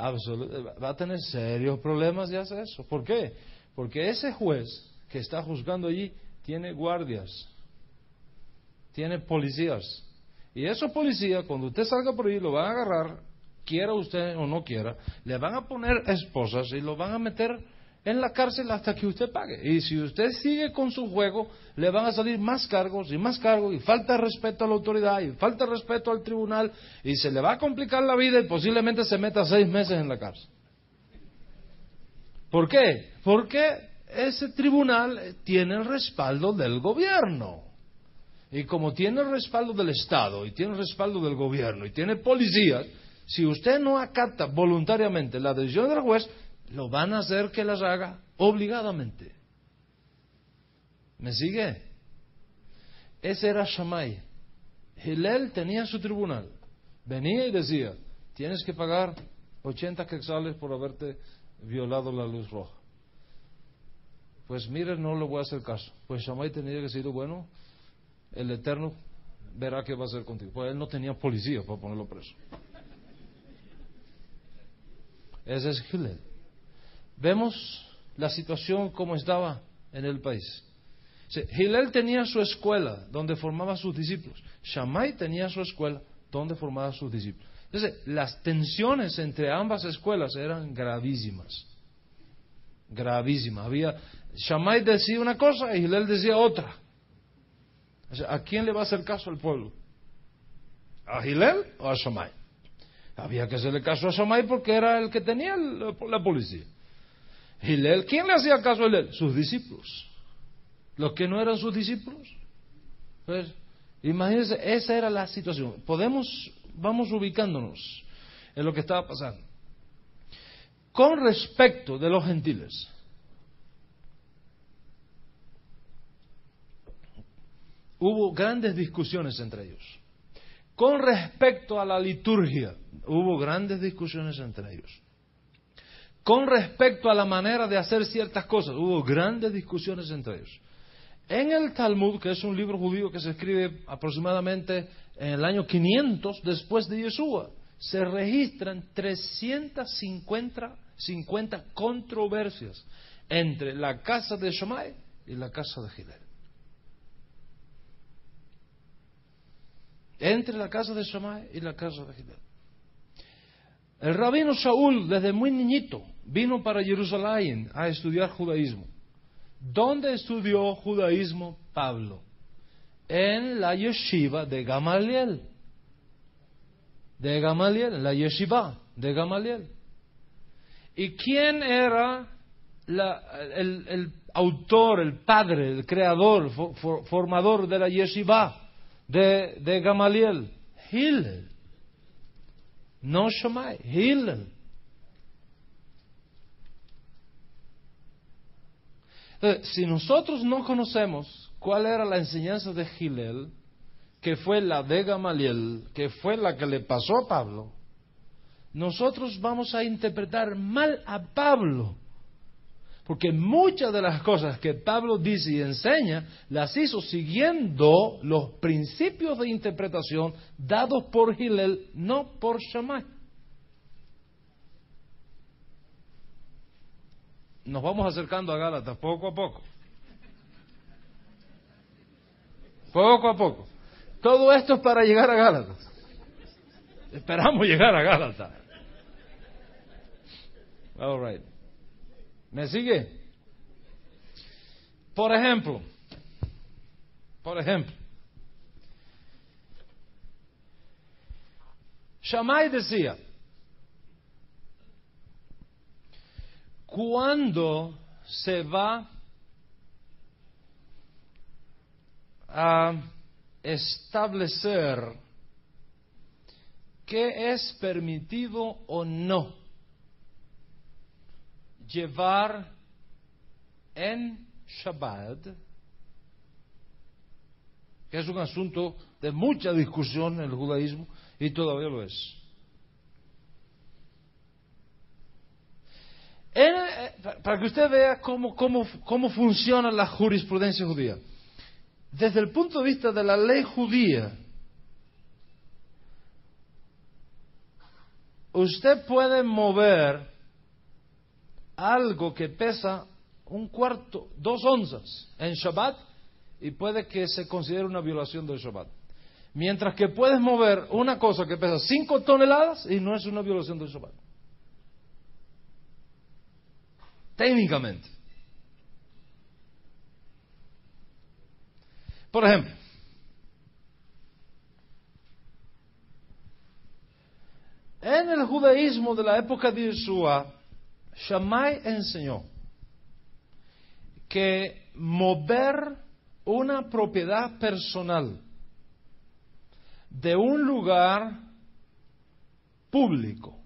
absolut- va a tener serios problemas de hacer eso. ¿Por qué? Porque ese juez que está juzgando allí tiene guardias, tiene policías. Y esos policías, cuando usted salga por ahí, lo van a agarrar, quiera usted o no quiera, le van a poner esposas y lo van a meter en la cárcel hasta que usted pague. Y si usted sigue con su juego, le van a salir más cargos y más cargos y falta de respeto a la autoridad y falta de respeto al tribunal y se le va a complicar la vida y posiblemente se meta seis meses en la cárcel. ¿Por qué? Porque ese tribunal tiene el respaldo del gobierno. Y como tiene el respaldo del Estado y tiene el respaldo del gobierno y tiene policías, si usted no acata voluntariamente la decisión del juez, lo van a hacer que las haga obligadamente. ¿Me sigue? Ese era Shammai. Hillel tenía su tribunal. Venía y decía, tienes que pagar 80 quetzales por haberte violado la luz roja. Pues mire, no le voy a hacer caso. Pues Shammai tenía que decir, bueno, el Eterno verá qué va a hacer contigo. Pues él no tenía policía para ponerlo preso. Ese es Hillel. Vemos la situación como estaba en el país. Sí, Hillel tenía su escuela donde formaba sus discípulos. Shammai tenía su escuela donde formaba sus discípulos. Entonces, las tensiones entre ambas escuelas eran gravísimas. Gravísimas. Había, Shammai decía una cosa y Hillel decía otra. ¿A quién le va a hacer caso el pueblo? ¿A Hillel o a Shammai? Había que hacerle caso a Shammai porque era el que tenía la policía. Hillel, ¿quién le hacía caso a Hillel? Sus discípulos. Los que no eran sus discípulos. Pues, imagínense, esa era la situación. Podemos, vamos ubicándonos en lo que estaba pasando. Con respecto de los gentiles, hubo grandes discusiones entre ellos. Con respecto a la liturgia, hubo grandes discusiones entre ellos. Con respecto a la manera de hacer ciertas cosas, hubo grandes discusiones entre ellos. En el Talmud, que es un libro judío que se escribe aproximadamente en el año 500 después de Yeshua, se registran 350 50 controversias entre la casa de Shammai y la casa de Gilel. Entre la casa de Shammai y la casa de Gilel. El rabino Shaul, desde muy niñito, vino para Jerusalén a estudiar judaísmo. ¿Dónde estudió judaísmo Pablo? En la yeshiva de Gamaliel. De Gamaliel, la yeshiva de Gamaliel. ¿Y quién era el, autor, el padre, el creador, fo- for- formador de la yeshiva de, de Gamaliel? Hillel. No Shammai, Hillel. Entonces, si nosotros no conocemos cuál era la enseñanza de Hillel, que fue la de Gamaliel, que fue la que le pasó a Pablo, nosotros vamos a interpretar mal a Pablo. Porque muchas de las cosas que Pablo dice y enseña las hizo siguiendo los principios de interpretación dados por Hillel, no por Shammai. Nos vamos acercando a Gálatas poco a poco. Poco a poco. Todo esto es para llegar a Gálatas. Esperamos llegar a Gálatas. All right. ¿Me sigue? Por ejemplo, por ejemplo, Shammai decía, cuando se va a establecer qué es permitido o no llevar en Shabbat, que es un asunto de mucha discusión en el judaísmo y todavía lo es. Eh, para que usted vea cómo, cómo, cómo funciona la jurisprudencia judía. Desde el punto de vista de la ley judía, usted puede mover algo que pesa un cuarto, dos onzas en Shabbat y puede que se considere una violación del Shabbat. Mientras que puedes mover una cosa que pesa cinco toneladas y no es una violación del Shabbat. Técnicamente. Por ejemplo, en el judaísmo de la época de Yeshua, Shammai enseñó que mover una propiedad personal de un lugar público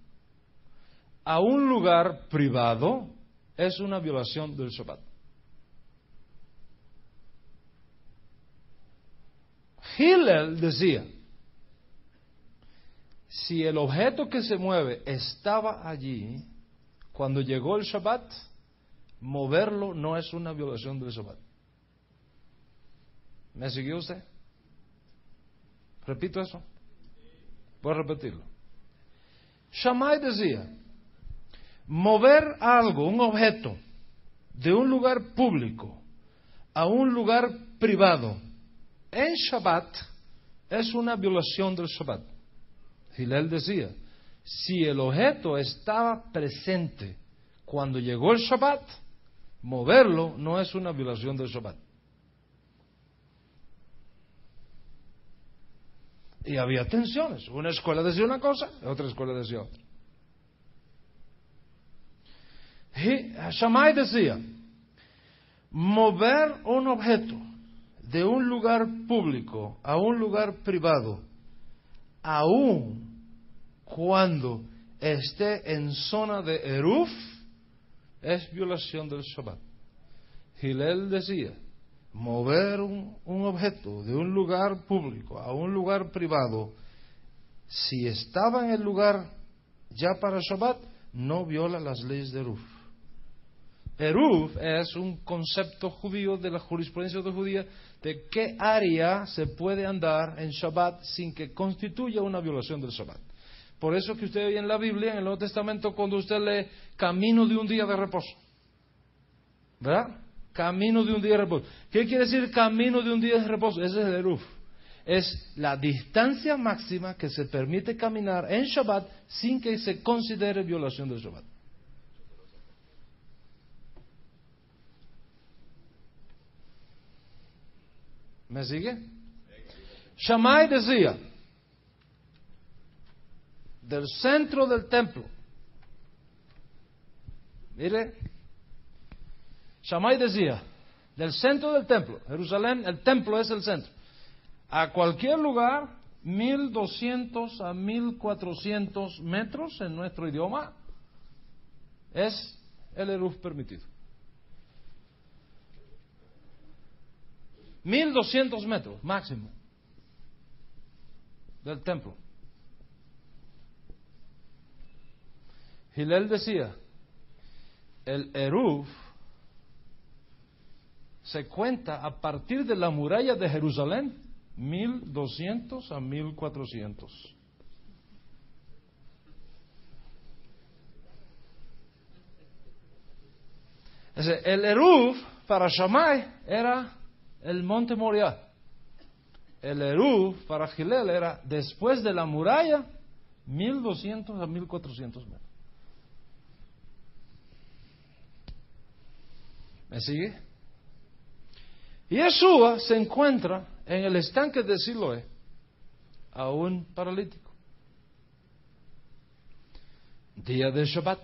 a un lugar privado es una violación del Shabbat. Hillel decía, si el objeto que se mueve estaba allí, cuando llegó el Shabbat, moverlo no es una violación del Shabbat. ¿Me siguió usted? Repito eso. Voy a repetirlo. Shammai decía, mover algo, un objeto, de un lugar público a un lugar privado en Shabbat es una violación del Shabbat. Hillel decía, si el objeto estaba presente cuando llegó el Shabbat, moverlo no es una violación del Shabbat. Y había tensiones. Una escuela decía una cosa, otra escuela decía otra. Y Shammai decía, mover un objeto de un lugar público a un lugar privado, aun cuando esté en zona de Eruf, es violación del Shabbat. Gilel decía, mover un, objeto de un lugar público a un lugar privado, si estaba en el lugar ya para Shabbat, no viola las leyes de Eruf. Eruf es un concepto judío de la jurisprudencia judía de qué área se puede andar en Shabbat sin que constituya una violación del Shabbat. Por eso que usted ve en la Biblia, en el Nuevo Testamento, cuando usted lee camino de un día de reposo. ¿Verdad? Camino de un día de reposo. ¿Qué quiere decir camino de un día de reposo? Ese es el Eruf. Es la distancia máxima que se permite caminar en Shabbat sin que se considere violación del Shabbat. ¿Me sigue? Shammai decía, del centro del templo, mire, Shammai decía, del centro del templo, Jerusalén, el templo es el centro, a cualquier lugar, 1200 a 1400 metros en nuestro idioma, es el eruf permitido. 1200 metros máximo del templo. Gilel decía, el Eruf se cuenta a partir de la muralla de Jerusalén, 1200 a 1400. El Eruf para Shammai era el monte Moriah. El Eru para Gilel era después de la muralla 1200 a 1400 metros. ¿Me sigue? Yeshua se encuentra en el estanque de Siloé a un paralítico. Día de Shabbat.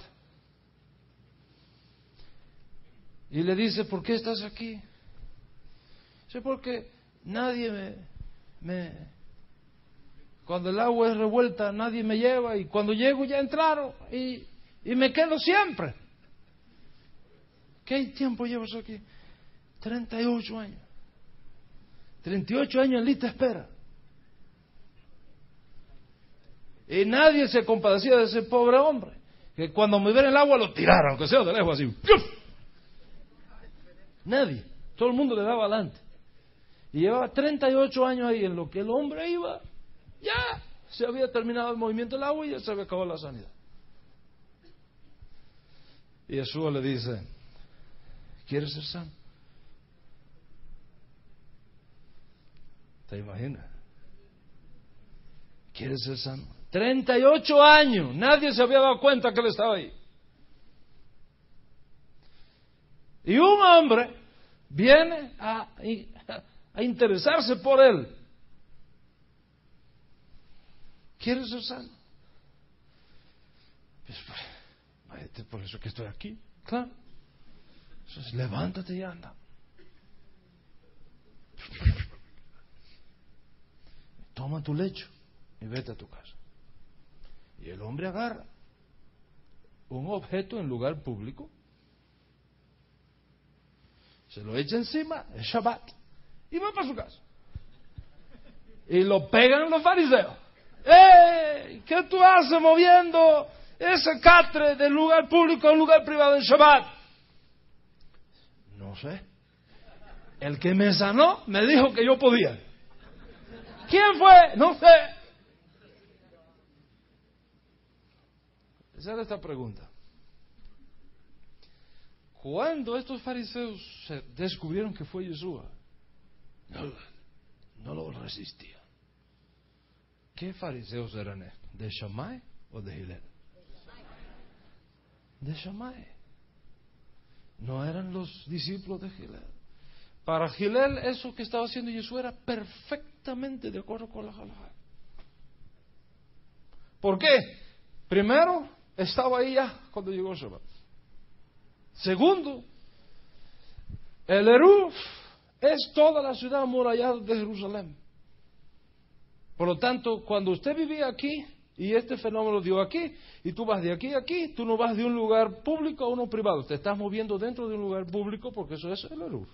Y le dice, ¿por qué estás aquí? Sé porque nadie me, Cuando el agua es revuelta, nadie me lleva y cuando llego ya entraron y me quedo siempre. ¿Qué tiempo llevas aquí? 38 años. 38 años en lista espera. Y nadie se compadecía de ese pobre hombre. Que cuando me el agua lo tiraron, aunque sea de lejos así. Nadie. Todo el mundo le daba adelante. Y llevaba 38 años ahí en lo que el hombre iba. Ya, se había terminado el movimiento del agua y ya se había acabado la sanidad. Y Jesús le dice, ¿quieres ser sano? ¿Te imaginas? ¿Quieres ser sano? 38 años, nadie se había dado cuenta que él estaba ahí. Y un hombre viene a, interesarse por él. ¿Quieres ser sano? Pues, pues por eso que estoy aquí. Claro. Entonces, levántate y anda. Toma tu lecho y vete a tu casa. Y el hombre agarra un objeto en lugar público, se lo echa encima, es Shabbat, y va para su casa. Y lo pegan los fariseos. ¡Eh! ¿Qué tú haces moviendo ese catre del lugar público a lugar privado en Shabbat? No sé. El que me sanó me dijo que yo podía. ¿Quién fue? No sé. Esa era esta pregunta. Cuando estos fariseos descubrieron que fue Jesús, no, no lo resistían. ¿Qué fariseos eran estos? ¿De Shammai o de Gilel? De Shammai. No eran los discípulos de Gilel. Para Gilel, eso que estaba haciendo Jesús era perfectamente de acuerdo con la halajá. ¿Por qué? Primero, estaba ahí ya cuando llegó Shabbat. Segundo, el Eruf es toda la ciudad amurallada de Jerusalén. Por lo tanto, cuando usted vivía aquí y este fenómeno dio aquí, y tú vas de aquí a aquí, tú no vas de un lugar público a uno privado, te estás moviendo dentro de un lugar público porque eso es el Eruf.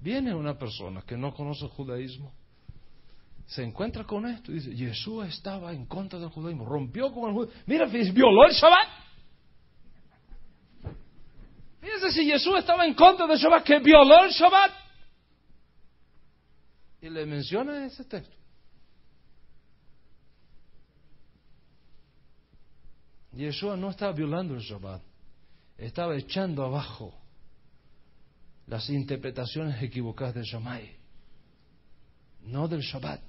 Viene una persona que no conoce el judaísmo, se encuentra con esto y dice, Jesús estaba en contra del judaísmo, rompió con el judaísmo. Mira, violó el Shabbat. Fíjese si Jesús estaba en contra del Shabbat, que violó el Shabbat. Y le menciona ese texto. Yeshua no estaba violando el Shabbat, estaba echando abajo las interpretaciones equivocadas del Shammai, no del Shabbat.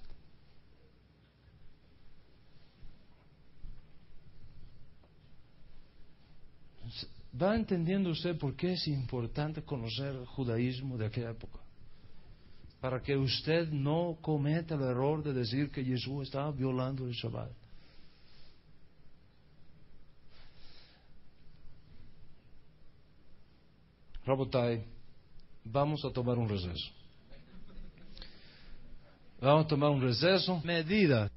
¿Va entendiendo usted por qué es importante conocer el judaísmo de aquella época? Para que usted no cometa el error de decir que Jesús estaba violando el Shabbat. Rabotai, vamos a tomar un receso. Vamos a tomar un receso. Medidas.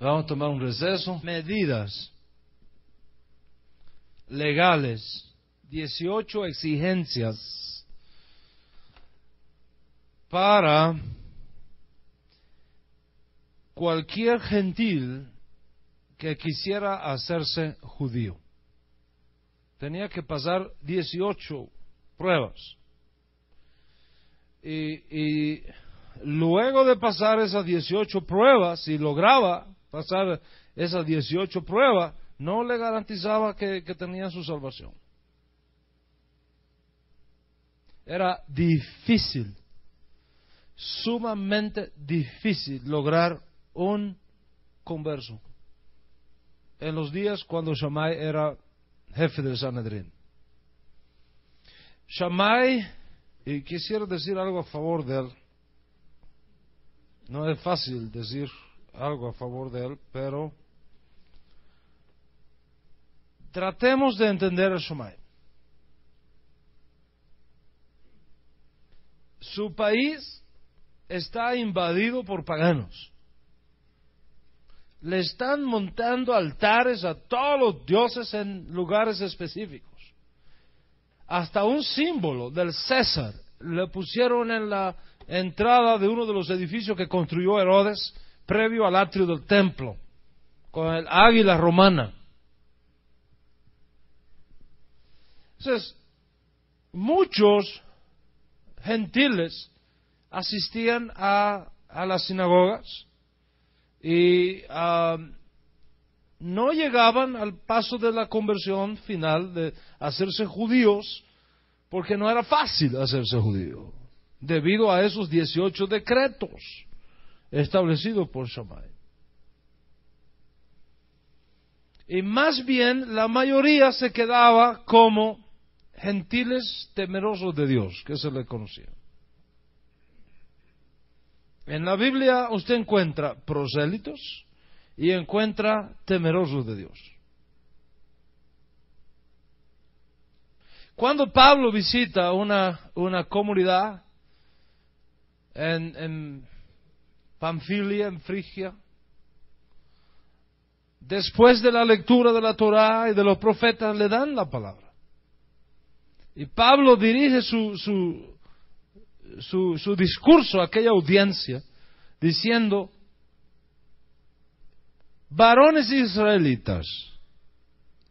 Vamos a tomar un receso. Medidas legales. 18 exigencias para cualquier gentil que quisiera hacerse judío. Tenía que pasar 18 pruebas. Y, luego de pasar esas 18 pruebas, si lograba pasar esas 18 pruebas, no le garantizaba que, tenía su salvación. Era difícil, sumamente difícil lograr un converso en los días cuando Shammai era jefe del Sanedrín. Shammai, y quisiera decir algo a favor de él, no es fácil decir algo a favor de él, pero tratemos de entender el Shomai. Su país está invadido por paganos. Le están montando altares a todos los dioses en lugares específicos. Hasta un símbolo del César le pusieron en la entrada de uno de los edificios que construyó Herodes previo al atrio del templo, con el águila romana. Entonces, muchos gentiles asistían a, las sinagogas y ah, no llegaban al paso de la conversión final de hacerse judíos porque no era fácil hacerse judío debido a esos 18 decretos establecidos por Shammai. Y más bien la mayoría se quedaba como gentiles temerosos de Dios, que se le conocía. En la Biblia usted encuentra prosélitos y encuentra temerosos de Dios. Cuando Pablo visita una, una comunidad en, en Panfilia, en Frigia, después de la lectura de la Torá y de los profetas, le dan la palabra. Y Pablo dirige su, su, su, discurso a aquella audiencia diciendo, varones israelitas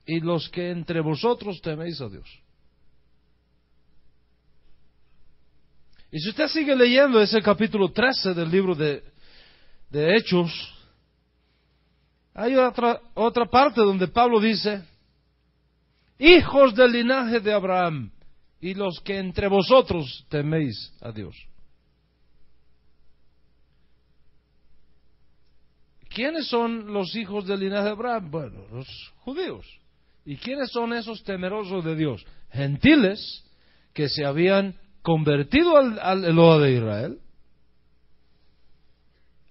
y los que entre vosotros teméis a Dios. Y si usted sigue leyendo ese capítulo 13 del libro de, de Hechos, hay otra, otra parte donde Pablo dice, hijos del linaje de Abraham, y los que entre vosotros teméis a Dios. ¿Quiénes son los hijos del linaje de Abraham? Bueno, los judíos. ¿Y quiénes son esos temerosos de Dios? Gentiles que se habían convertido al, al de Israel,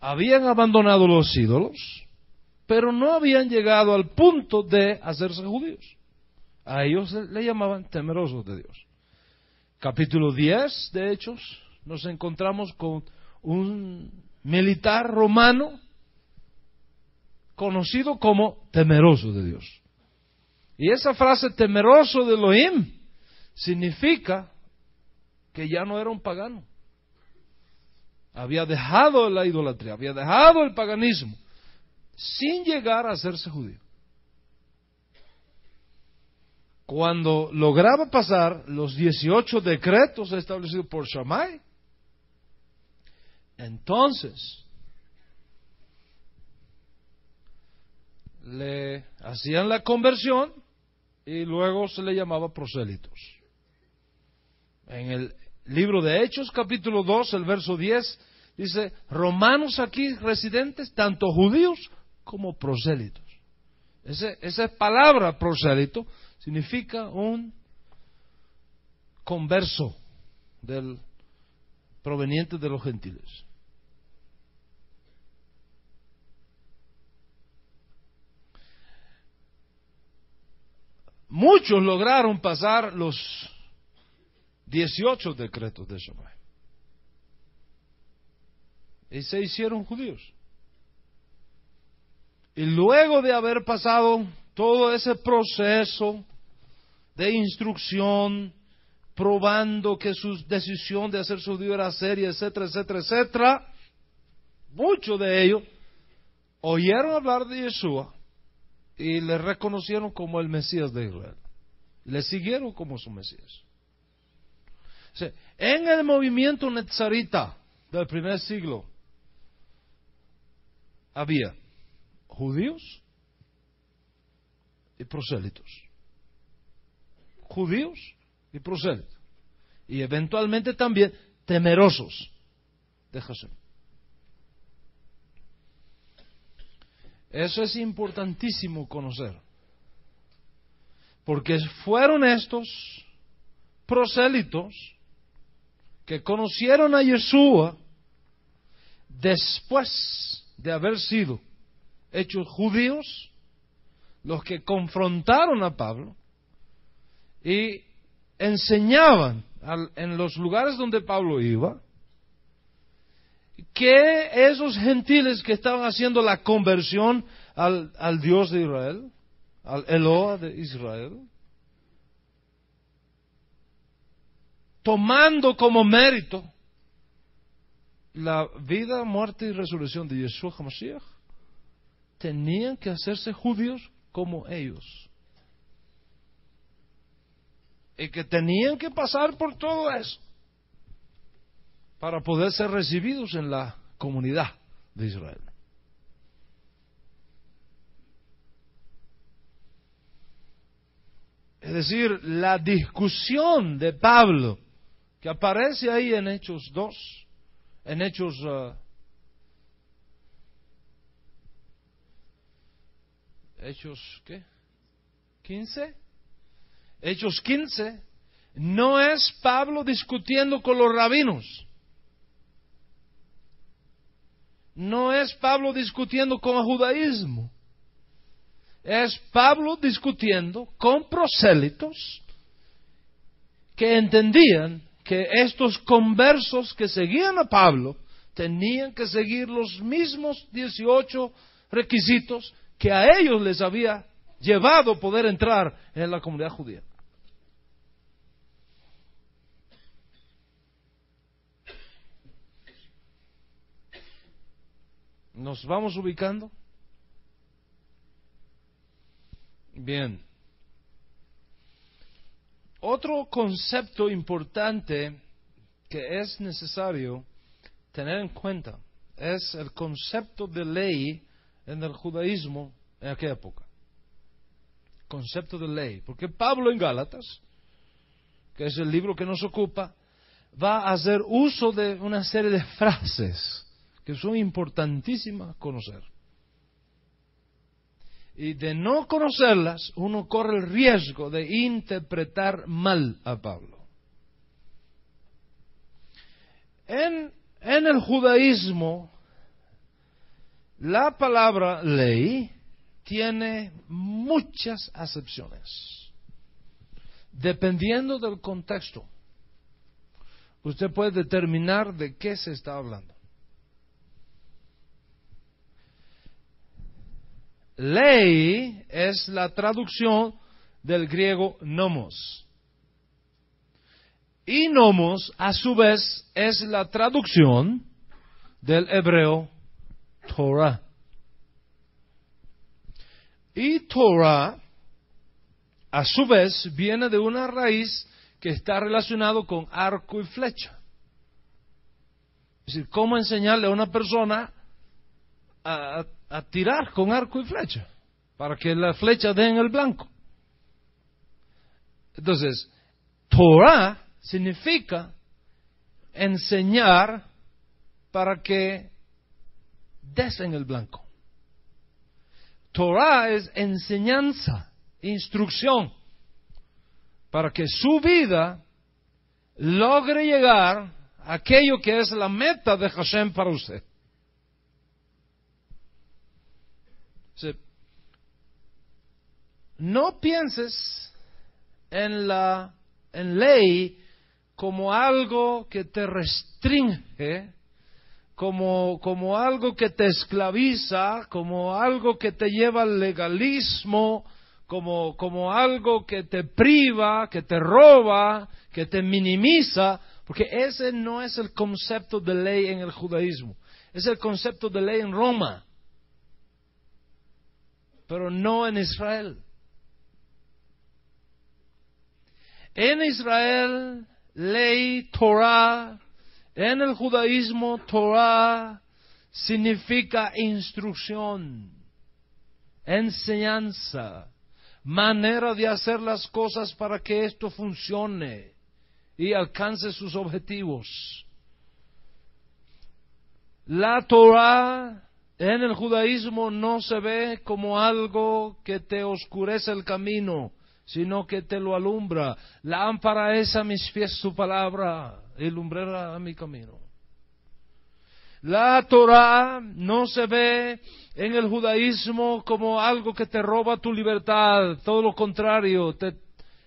habían abandonado los ídolos, pero no habían llegado al punto de hacerse judíos. A ellos le llamaban temerosos de Dios. Capítulo 10 de Hechos, nos encontramos con un militar romano conocido como temeroso de Dios. Y esa frase temeroso de Elohim significa que ya no era un pagano. Había dejado la idolatría, había dejado el paganismo, sin llegar a hacerse judío cuando lograba pasar los 18 decretos establecidos por Shammai, entonces le hacían la conversión y luego se le llamaba prosélitos. En el libro de Hechos, capítulo 2, el verso 10, dice, romanos aquí residentes, tanto judíos como prosélitos. esa palabra prosélito significa un converso del proveniente de los gentiles. Muchos lograron pasar los 18 decretos de Shammai. Y se hicieron judíos. Y luego de haber pasado todo ese proceso de instrucción, probando que su decisión de hacer su Dios era seria, etcétera, etcétera, etcétera, muchos de ellos oyeron hablar de Yeshua y le reconocieron como el Mesías de Israel. Le siguieron como su Mesías. En el movimiento netzarita del primer siglo había judíos y prosélitos. Judíos y prosélitos. Y eventualmente también temerosos de Jesús. Eso es importantísimo conocer. Porque fueron estos prosélitos que conocieron a Yeshua después de haber sido hechos judíos los que confrontaron a Pablo y enseñaban en los lugares donde Pablo iba que esos gentiles que estaban haciendo la conversión al, al Dios de Israel, al Eloa de Israel, tomando como mérito la vida, muerte y resurrección de Yeshua HaMashiach, tenían que hacerse judíos como ellos. Y que tenían que pasar por todo eso para poder ser recibidos en la comunidad de Israel. Es decir, la discusión de Pablo que aparece ahí en Hechos 2, en Hechos uh, Hechos ¿qué? 15 Hechos 15 no es Pablo discutiendo con los rabinos. No es Pablo discutiendo con el judaísmo. Es Pablo discutiendo con prosélitos que entendían que estos conversos que seguían a Pablo tenían que seguir los mismos 18 requisitos que a ellos les había llevado poder entrar en la comunidad judía. ¿Nos vamos ubicando? Bien. Otro concepto importante que es necesario tener en cuenta es el concepto de ley en el judaísmo en aquella época. Concepto de ley. Porque Pablo en Gálatas, que es el libro que nos ocupa, va a hacer uso de una serie de frases que son importantísimas conocer y de no conocerlas, uno corre el riesgo de interpretar mal a Pablo. En, el judaísmo, la palabra ley tiene muchas acepciones, dependiendo del contexto. Usted puede determinar de qué se está hablando. Ley es la traducción del griego nomos. Y nomos, a su vez, es la traducción del hebreo Torah. Y Torah, a su vez, viene de una raíz que está relacionado con arco y flecha. Es decir, cómo enseñarle a una persona a, tirar con arco y flecha, para que la flecha dé en el blanco. Entonces, Torah significa enseñar para que des en el blanco. Torah es enseñanza, instrucción, para que su vida logre llegar a aquello que es la meta de Hashem para usted. No pienses en la en ley como algo que te restringe, como, como algo que te esclaviza, como algo que te lleva al legalismo, como, como algo que te priva, que te roba, que te minimiza, porque ese no es el concepto de ley en el judaísmo, es el concepto de ley en Roma pero no en Israel. En Israel, ley, Torah, en el judaísmo, Torah significa instrucción, enseñanza, manera de hacer las cosas para que esto funcione y alcance sus objetivos. La Torah en el judaísmo no se ve como algo que te oscurece el camino, sino que te lo alumbra. Lámpara es a mis pies su palabra y lumbrera a mi camino. La Torah no se ve en el judaísmo como algo que te roba tu libertad, todo lo contrario, te,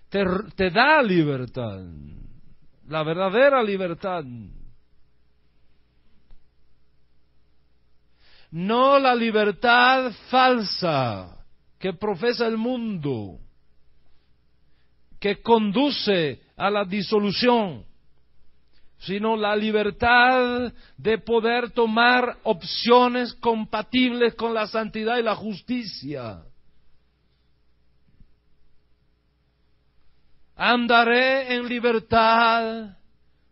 te da libertad, la verdadera libertad. no la libertad falsa que profesa el mundo, que conduce a la disolución, sino la libertad de poder tomar opciones compatibles con la santidad y la justicia. Andaré en libertad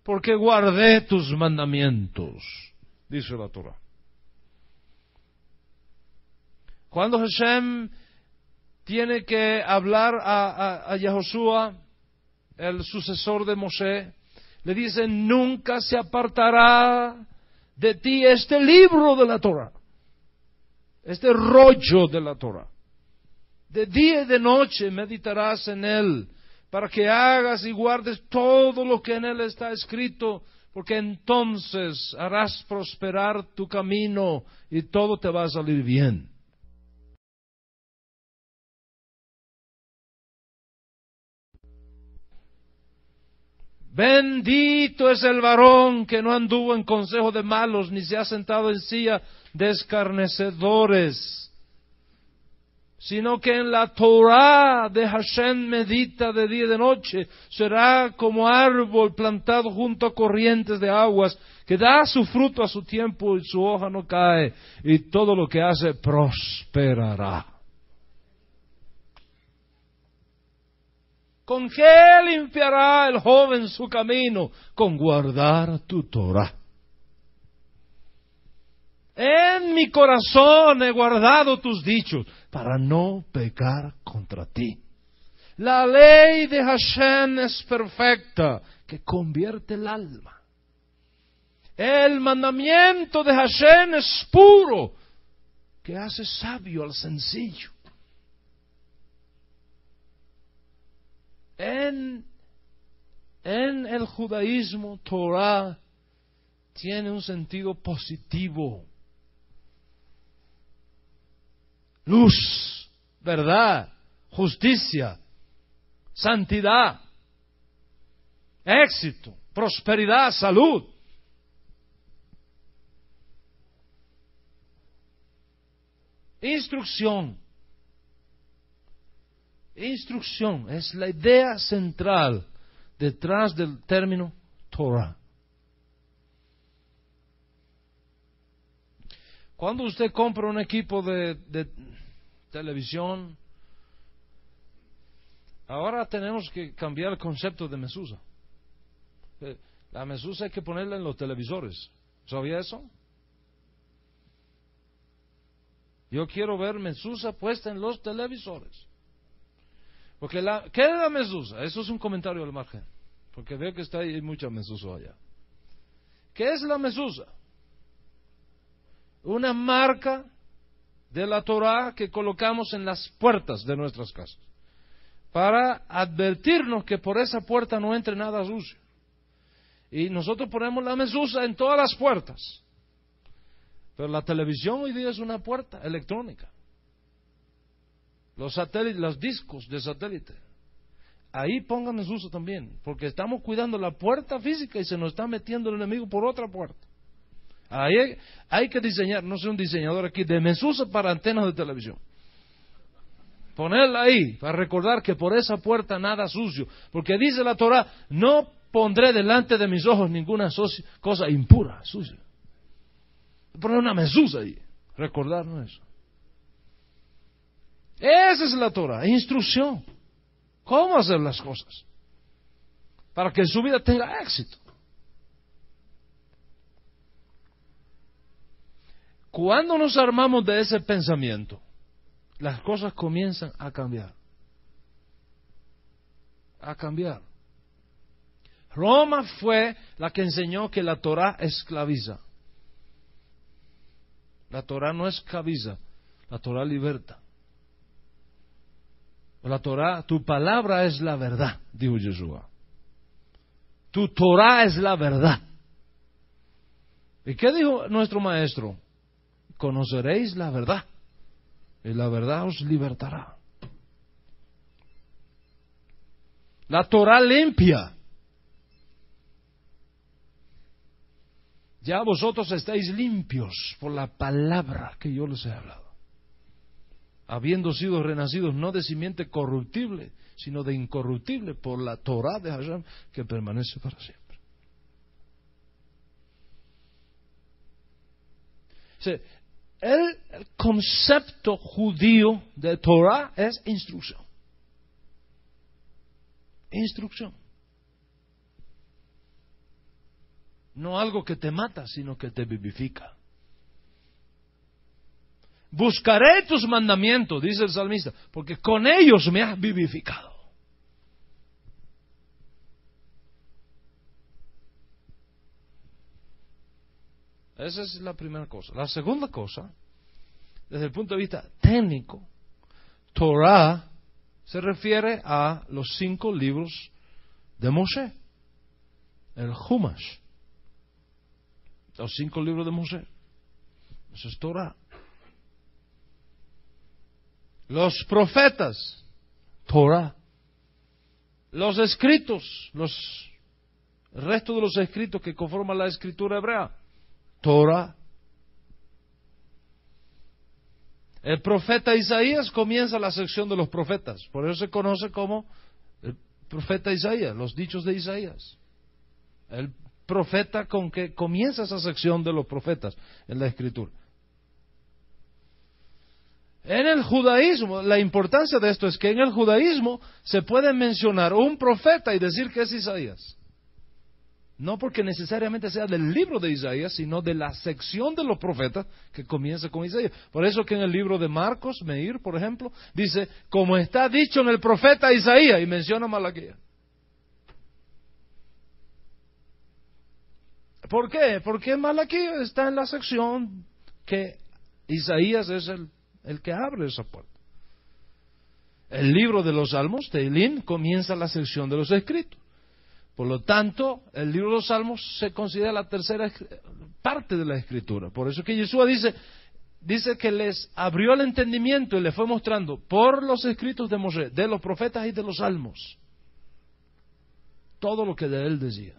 porque guardé tus mandamientos, dice la Torah. Cuando Hashem tiene que hablar a, a, el sucesor de Moshe, le dice, nunca se apartará de ti este libro de la Torah, este rollo de la Torah. De día y de noche meditarás en él, para que hagas y guardes todo lo que en él está escrito, porque entonces harás prosperar tu camino y todo te va a salir bien. Bendito es el varón que no anduvo en consejo de malos, ni se ha sentado en silla de escarnecedores, sino que en la Torah de Hashem medita de día y de noche, será como árbol plantado junto a corrientes de aguas, que da su fruto a su tiempo y su hoja no cae, y todo lo que hace prosperará. ¿Con qué limpiará el joven su camino? Con guardar tu Torah. En mi corazón he guardado tus dichos para no pecar contra ti. La ley de Hashem es perfecta, que convierte el alma. El mandamiento de Hashem es puro, que hace sabio al sencillo. En, el judaísmo, Torah tiene un sentido positivo. Luz, verdad, justicia, santidad, éxito, prosperidad, salud. Instrucción. Instrucción es la idea central detrás del término Torah. Cuando usted compra un equipo de, televisión, ahora tenemos que cambiar el concepto de mesusa. Eh, la mesusa hay que ponerla en los televisores. ¿Sabía eso? Yo quiero ver mesusa puesta en los televisores. Porque la, ¿qué es la mesusa? Eso es un comentario al margen. Porque veo que está ahí mucha mesusa allá. ¿Qué es la mesusa? Una marca de la Torah que colocamos en las puertas de nuestras casas. Para advertirnos que por esa puerta no entre nada sucio. Y nosotros ponemos la mesusa en todas las puertas. Pero la televisión hoy día es una puerta electrónica los satélites, los discos de satélite. Ahí pónganme uso también, porque estamos cuidando la puerta física y se nos está metiendo el enemigo por otra puerta. Ahí hay, que diseñar, no soy un diseñador aquí, de mesusa para antenas de televisión. Ponerla ahí para recordar que por esa puerta nada sucio, porque dice la Torah, no pondré delante de mis ojos ninguna cosa impura, sucia. Poner una mesusa ahí, recordarnos eso. Esa es la Torah, instrucción. ¿Cómo hacer las cosas? Para que su vida tenga éxito. Cuando nos armamos de ese pensamiento, las cosas comienzan a cambiar. A cambiar. Roma fue la que enseñó que la Torah esclaviza. La Torah no esclaviza, la Torah liberta. La Torah, tu palabra es la verdad, dijo Jesús. Tu Torah es la verdad. ¿Y qué dijo nuestro maestro? Conoceréis la verdad y la verdad os libertará. La Torah limpia. Ya vosotros estáis limpios por la palabra que yo les he hablado habiendo sido renacidos no de simiente corruptible, sino de incorruptible por la Torah de Hashem que permanece para siempre. El, el, concepto judío de Torah es instrucción. Instrucción. No algo que te mata, sino que te vivifica. Buscaré tus mandamientos, dice el salmista, porque con ellos me has vivificado. Esa es la primera cosa. La segunda cosa, desde el punto de vista técnico, Torah se refiere a los cinco libros de Moshe, el Humash, los cinco libros de Moshe. Eso es Torah. Los profetas, Torah. Los escritos, los el resto de los escritos que conforman la escritura hebrea, Torah. El profeta Isaías comienza la sección de los profetas, por eso se conoce como el profeta Isaías, los dichos de Isaías. El profeta con que comienza esa sección de los profetas en la escritura. En el judaísmo, la importancia de esto es que en el judaísmo se puede mencionar un profeta y decir que es Isaías. No porque necesariamente sea del libro de Isaías, sino de la sección de los profetas que comienza con Isaías. Por eso que en el libro de Marcos, Meir, por ejemplo, dice, como está dicho en el profeta Isaías, y menciona Malaquía. ¿Por qué? Porque Malaquía está en la sección que Isaías es el, el que abre esa puerta. El libro de los Salmos, Teilín, comienza la sección de los escritos. Por lo tanto, el libro de los Salmos se considera la tercera parte de la escritura. Por eso que Jesús dice, dice que les abrió el entendimiento y les fue mostrando por los escritos de Mosé, de los profetas y de los salmos, todo lo que de él decía.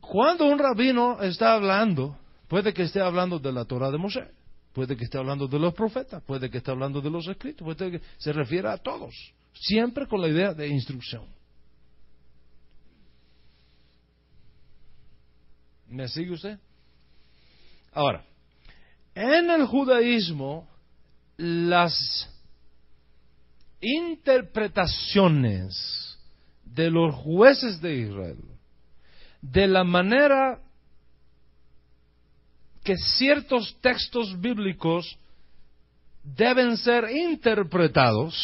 cuando un rabino está hablando, puede que esté hablando de la Torah de Mosé, puede que esté hablando de los profetas, puede que esté hablando de los escritos, puede que se refiera a todos. Siempre con la idea de instrucción. ¿Me sigue usted? Ahora, en el judaísmo, las interpretaciones de los jueces de Israel, de la manera que ciertos textos bíblicos deben ser interpretados,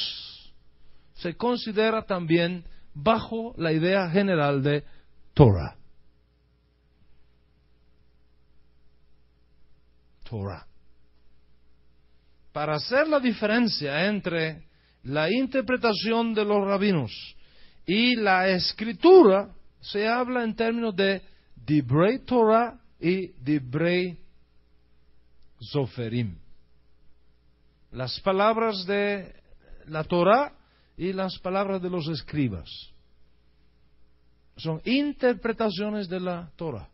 se considera también bajo la idea general de Torah. Torah. Para hacer la diferencia entre la interpretación de los rabinos y la escritura, se habla en términos de Dibrei Torah y Dibrei Zoferim. Las palabras de la Torah y las palabras de los escribas. Son interpretaciones de la Torah.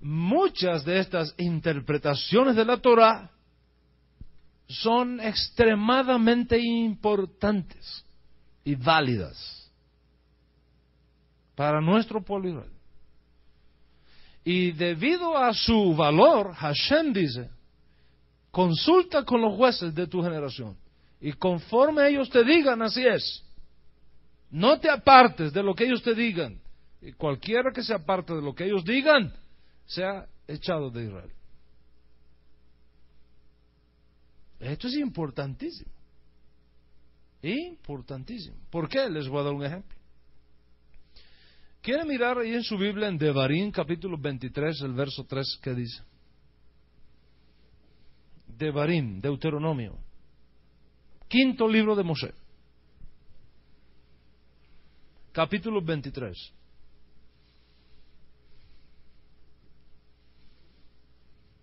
Muchas de estas interpretaciones de la Torah son extremadamente importantes y válidas para nuestro pueblo Y debido a su valor, Hashem dice, Consulta con los jueces de tu generación. Y conforme ellos te digan, así es. No te apartes de lo que ellos te digan. Y cualquiera que se aparte de lo que ellos digan, sea echado de Israel. Esto es importantísimo. Importantísimo. ¿Por qué? Les voy a dar un ejemplo. ¿Quiere mirar ahí en su Biblia en Devarim capítulo 23, el verso 3, qué dice? Devarim, Deuteronomio. Quinto libro de Mosé. Capítulo 23.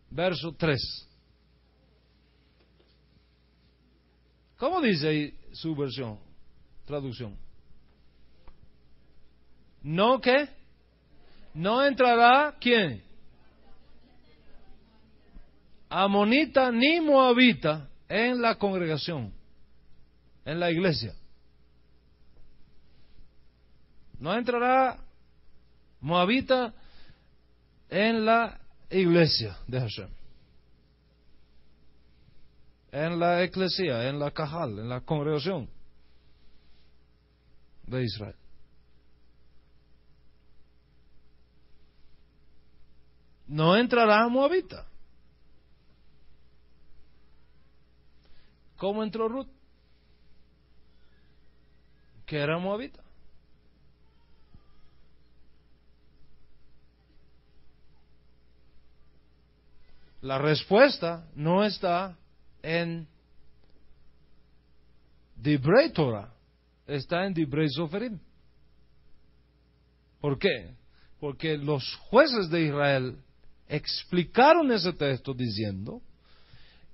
Verso 3. ¿Cómo dice ahí su versión, traducción? No que no entrará quién? amonita ni moabita en la congregación, en la iglesia. No entrará Moabita en la iglesia de Hashem. En la iglesia, en la cajal, en la congregación de Israel. No entrará Moabita. ¿Cómo entró Ruth? Que era Moabita. La respuesta no está en Dibrei Torah, está en Dibrei Soferim. ¿Por qué? Porque los jueces de Israel explicaron ese texto diciendo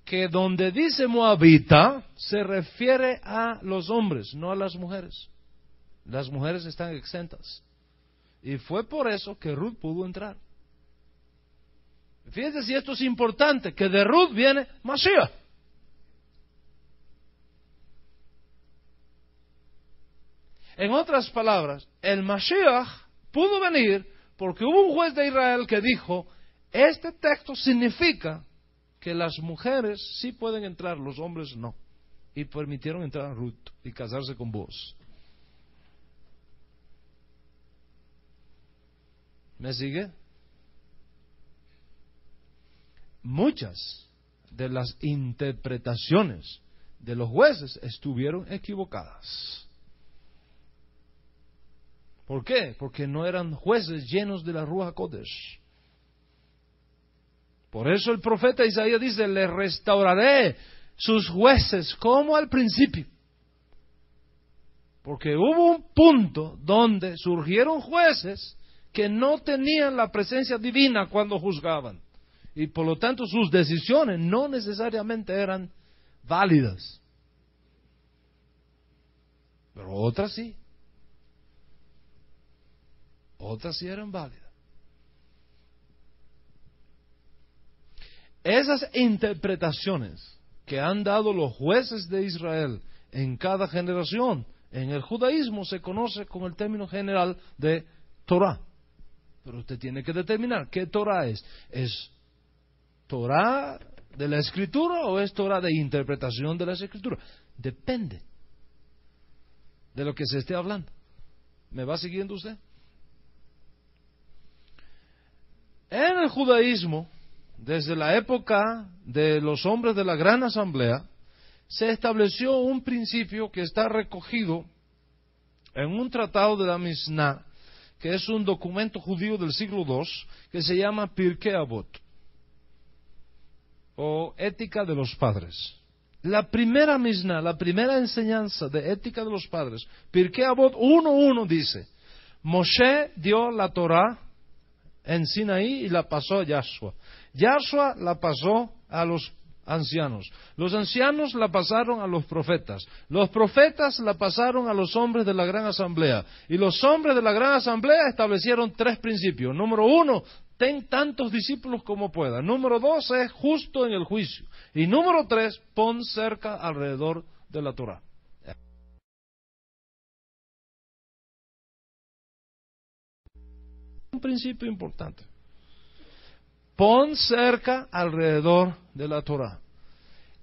que donde dice Moabita se refiere a los hombres, no a las mujeres. Las mujeres están exentas. Y fue por eso que Ruth pudo entrar. Fíjense si esto es importante, que de Ruth viene Mashiach. En otras palabras, el Mashiach pudo venir porque hubo un juez de Israel que dijo, este texto significa que las mujeres sí pueden entrar, los hombres no. Y permitieron entrar a Ruth y casarse con vos. ¿Me sigue? muchas de las interpretaciones de los jueces estuvieron equivocadas. ¿Por qué? Porque no eran jueces llenos de la Ruach Kodesh. Por eso el profeta Isaías dice, le restauraré sus jueces como al principio. Porque hubo un punto donde surgieron jueces que no tenían la presencia divina cuando juzgaban y por lo tanto sus decisiones no necesariamente eran válidas. Pero otras sí. Otras sí eran válidas. Esas interpretaciones que han dado los jueces de Israel en cada generación, en el judaísmo se conoce con el término general de Torah. Pero usted tiene que determinar qué Torah es. ¿Es Torah de la escritura o es Torah de interpretación de las escrituras? Depende de lo que se esté hablando. ¿Me va siguiendo usted? En el judaísmo, desde la época de los hombres de la gran asamblea, se estableció un principio que está recogido en un tratado de la Mishnah, que es un documento judío del siglo II, que se llama Pirkei Avot o ética de los padres. La primera misna, la primera enseñanza de ética de los padres, Pirkei Avot 1.1 dice, Moshe dio la Torah en Sinaí y la pasó a Yahshua. Yahshua la pasó a los ancianos. Los ancianos la pasaron a los profetas. Los profetas la pasaron a los hombres de la gran asamblea. Y los hombres de la gran asamblea establecieron tres principios. Número uno, ten tantos discípulos como pueda. Número dos es justo en el juicio. Y número tres, pon cerca alrededor de la Torah. Un principio importante. Pon cerca alrededor de la Torah.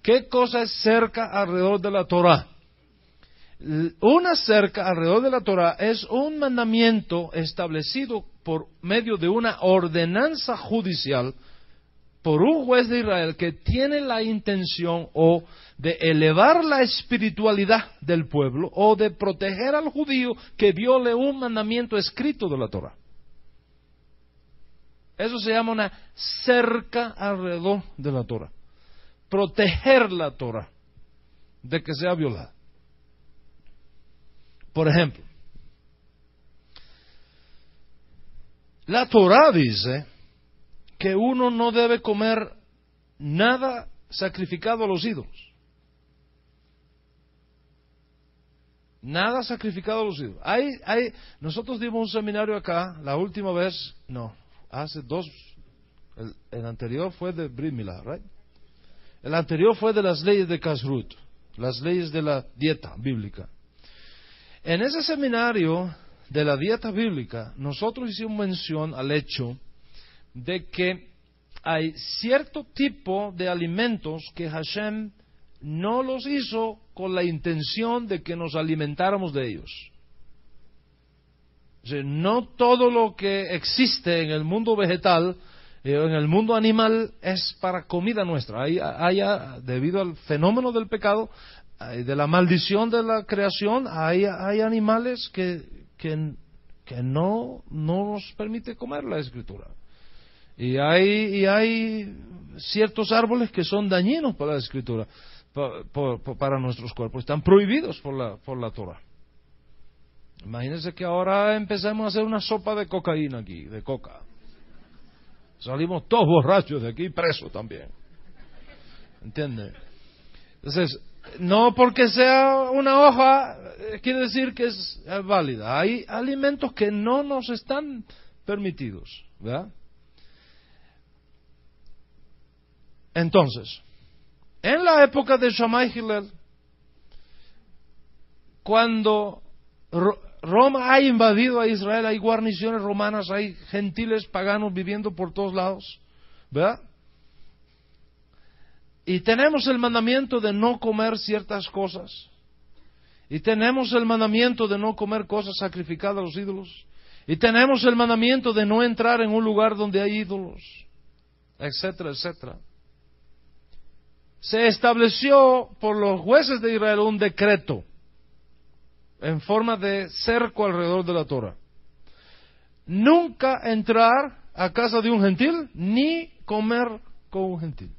¿Qué cosa es cerca alrededor de la Torah? Una cerca alrededor de la Torah es un mandamiento establecido por medio de una ordenanza judicial por un juez de Israel que tiene la intención o de elevar la espiritualidad del pueblo o de proteger al judío que viole un mandamiento escrito de la Torah. Eso se llama una cerca alrededor de la Torah. Proteger la Torah de que sea violada. Por ejemplo, La Torah dice que uno no debe comer nada sacrificado a los ídolos. Nada sacrificado a los ídolos. Hay, hay, nosotros dimos un seminario acá, la última vez, no, hace dos, el, anterior fue de Brimila, right? El anterior fue de las leyes de Kasrut, las leyes de la dieta bíblica. En ese seminario de la dieta bíblica, nosotros hicimos mención al hecho de que hay cierto tipo de alimentos que Hashem no los hizo con la intención de que nos alimentáramos de ellos. No todo lo que existe en el mundo vegetal, eh, en el mundo animal, es para comida nuestra. Hay, debido al fenómeno del pecado, de la maldición de la creación, hay, animales que, que, que no, no nos permite comer la escritura. Y hay, y hay ciertos árboles que son dañinos para la escritura, para, nuestros cuerpos. Están prohibidos por la, por la Torah. Imagínense que ahora empezamos a hacer una sopa de cocaína aquí, de coca. Salimos todos borrachos de aquí, presos también. ¿Entiende? Entonces, no porque sea una hoja, eh, quiere decir que es válida. Hay alimentos que no nos están permitidos, ¿verdad? Entonces, en la época de Shammai Hillel, cuando Roma ha invadido a Israel, hay guarniciones romanas, hay gentiles paganos viviendo por todos lados, ¿verdad? Y tenemos el mandamiento de no comer ciertas cosas. Y tenemos el mandamiento de no comer cosas sacrificadas a los ídolos. Y tenemos el mandamiento de no entrar en un lugar donde hay ídolos, etcétera, etcétera se estableció por los jueces de Israel un decreto en forma de cerco alrededor de la Torah. Nunca entrar a casa de un gentil ni comer con un gentil.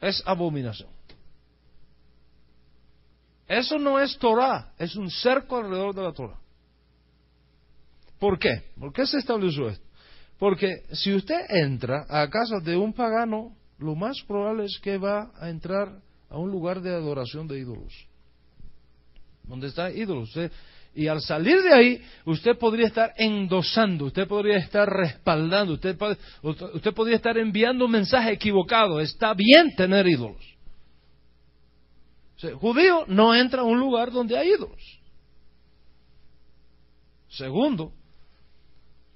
Es abominación. Eso no es Torah, es un cerco alrededor de la Torah. ¿Por qué? ¿Por qué se estableció esto? Porque si usted entra a casa de un pagano lo más probable es que va a entrar a un lugar de adoración de ídolos. Donde está ídolos. y al salir de ahí, usted podría estar endosando, usted podría estar respaldando, usted, usted podría estar enviando un mensaje equivocado. Está bien tener ídolos. judío no entra a un lugar donde hay ídolos. Segundo,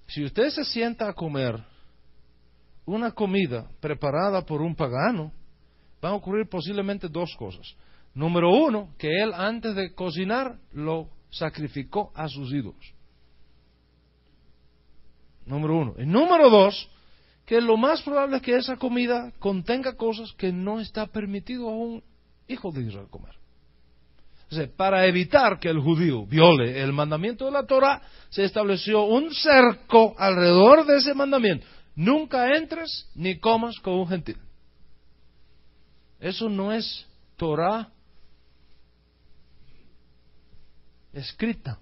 si usted se sienta a comer una comida preparada por un pagano, van a ocurrir posiblemente dos cosas. Número uno, que él antes de cocinar lo sacrificó a sus ídolos. Número uno. Y número dos, que lo más probable es que esa comida contenga cosas que no está permitido a un hijo de Israel comer. para evitar que el judío viole el mandamiento de la Torah, se estableció un cerco alrededor de ese mandamiento Nunca entres ni comas con un gentil. Eso no es Torah escrita.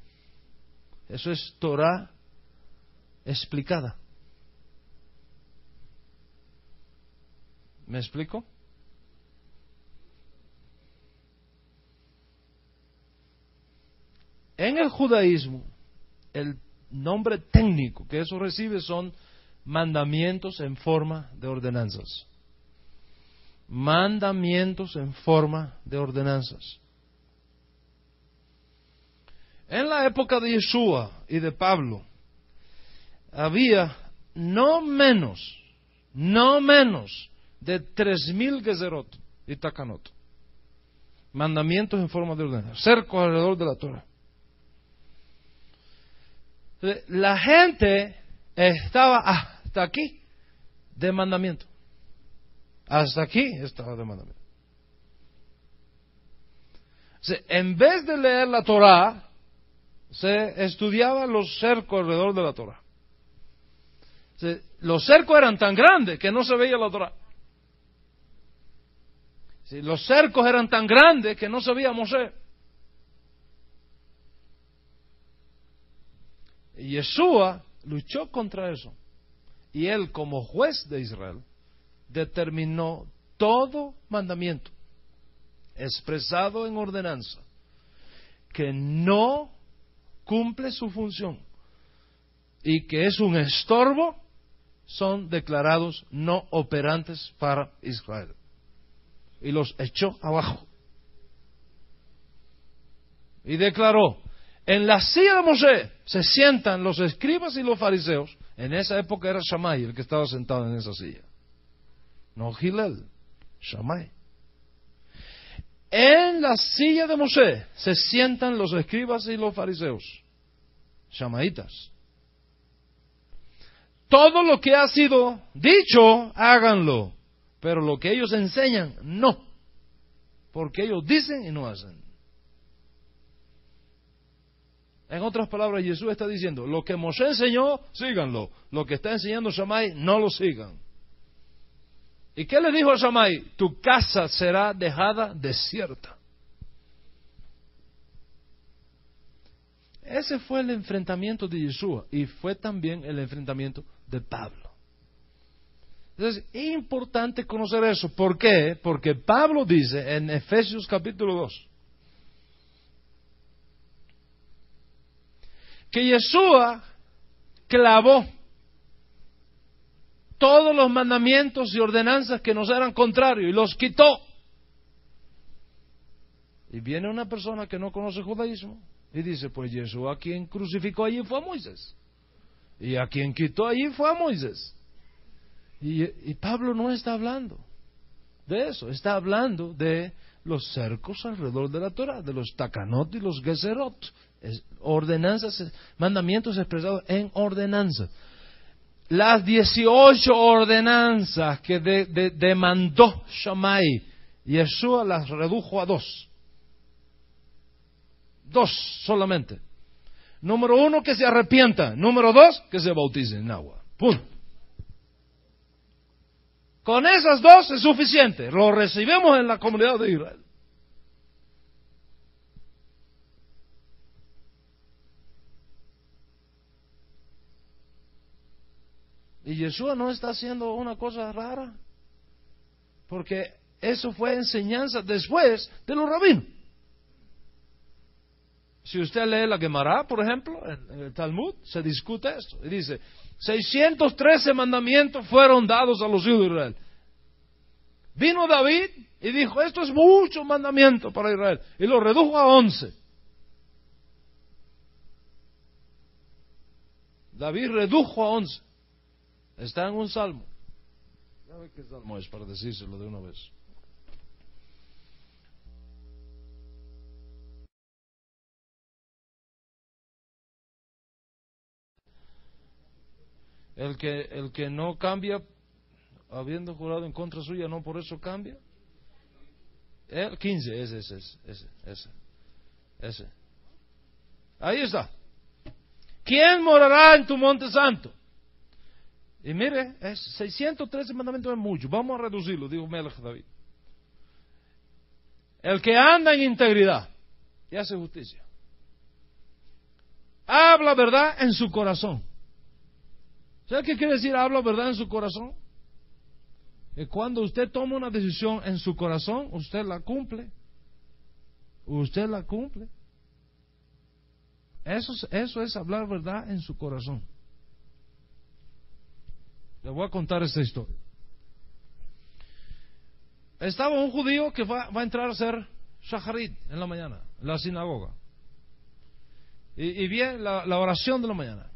Eso es Torah explicada. ¿Me explico? En el judaísmo, el nombre técnico que eso recibe son mandamientos en forma de ordenanzas. Mandamientos en forma de ordenanzas. En la época de Yeshua y de Pablo, había no menos, no menos de tres mil gezerot y takanot. Mandamientos en forma de ordenanzas. Cerco alrededor de la Torah. La gente estaba hasta aquí de mandamiento. Hasta aquí estaba de mandamiento. en vez de leer la Torah, se estudiaba los cercos alrededor de la Torah. los cercos eran tan grandes que no se veía la Torah. los cercos eran tan grandes que no se veía Mosé. Y Yeshua luchó contra eso. Y él, como juez de Israel, determinó todo mandamiento expresado en ordenanza que no cumple su función y que es un estorbo, son declarados no operantes para Israel. Y los echó abajo. Y declaró, En la silla de Moshe se sientan los escribas y los fariseos. En esa época era Shammai el que estaba sentado en esa silla. No Gilel, Shammai. En la silla de Moshe se sientan los escribas y los fariseos, shamaitas. Todo lo que ha sido dicho, háganlo. Pero lo que ellos enseñan, no. Porque ellos dicen y no hacen. En otras palabras, Jesús está diciendo, lo que Moshe enseñó, síganlo. Lo que está enseñando Shammai, no lo sigan. ¿Y qué le dijo a Shammai? Tu casa será dejada desierta. Ese fue el enfrentamiento de Yeshua y fue también el enfrentamiento de Pablo. Entonces, es importante conocer eso. ¿Por qué? Porque Pablo dice en Efesios capítulo 2 que Yeshua clavó todos los mandamientos y ordenanzas que nos eran contrarios y los quitó. Y viene una persona que no conoce judaísmo y dice, pues Jesús a quien crucificó allí fue a Moisés. Y a quien quitó allí fue a Moisés. Y, Pablo no está hablando de eso, está hablando de los cercos alrededor de la Torah, de los takanot y los geserot, ordenanzas, mandamientos expresados en ordenanzas las 18 ordenanzas que demandó Shammai, Yeshua las redujo a dos. Dos solamente. Número uno, que se arrepienta. Número dos, que se bautice en agua. Punto. Con esas dos es suficiente. Lo recibimos en la comunidad de Israel. Y Yeshua no está haciendo una cosa rara, porque eso fue enseñanza después de los rabinos. Si usted lee la Gemara, por ejemplo, en el Talmud, se discute esto. Y dice, 613 mandamientos fueron dados a los hijos de Israel. Vino David y dijo, esto es mucho mandamiento para Israel. Y lo redujo a 11. David redujo a 11. Está en un salmo. ver qué salmo es para decírselo de una vez. El que, el que no cambia, habiendo jurado en contra suya, no por eso cambia. El 15, ese, ese, ese, ese, ese. Ahí está. ¿Quién morará en tu monte santo? Y mire, es 613 mandamientos es mucho. Vamos a reducirlo, dijo Melech David. El que anda en integridad y hace justicia. Habla verdad en su corazón. ¿Sabe qué quiere decir habla verdad en su corazón? Que cuando usted toma una decisión en su corazón, usted la cumple. Usted la cumple. Eso, eso es hablar verdad en su corazón. Le voy a contar esta historia. Estaba un judío que va, a entrar a hacer shaharit en la mañana, en la sinagoga. Y, viene la, oración de la mañana.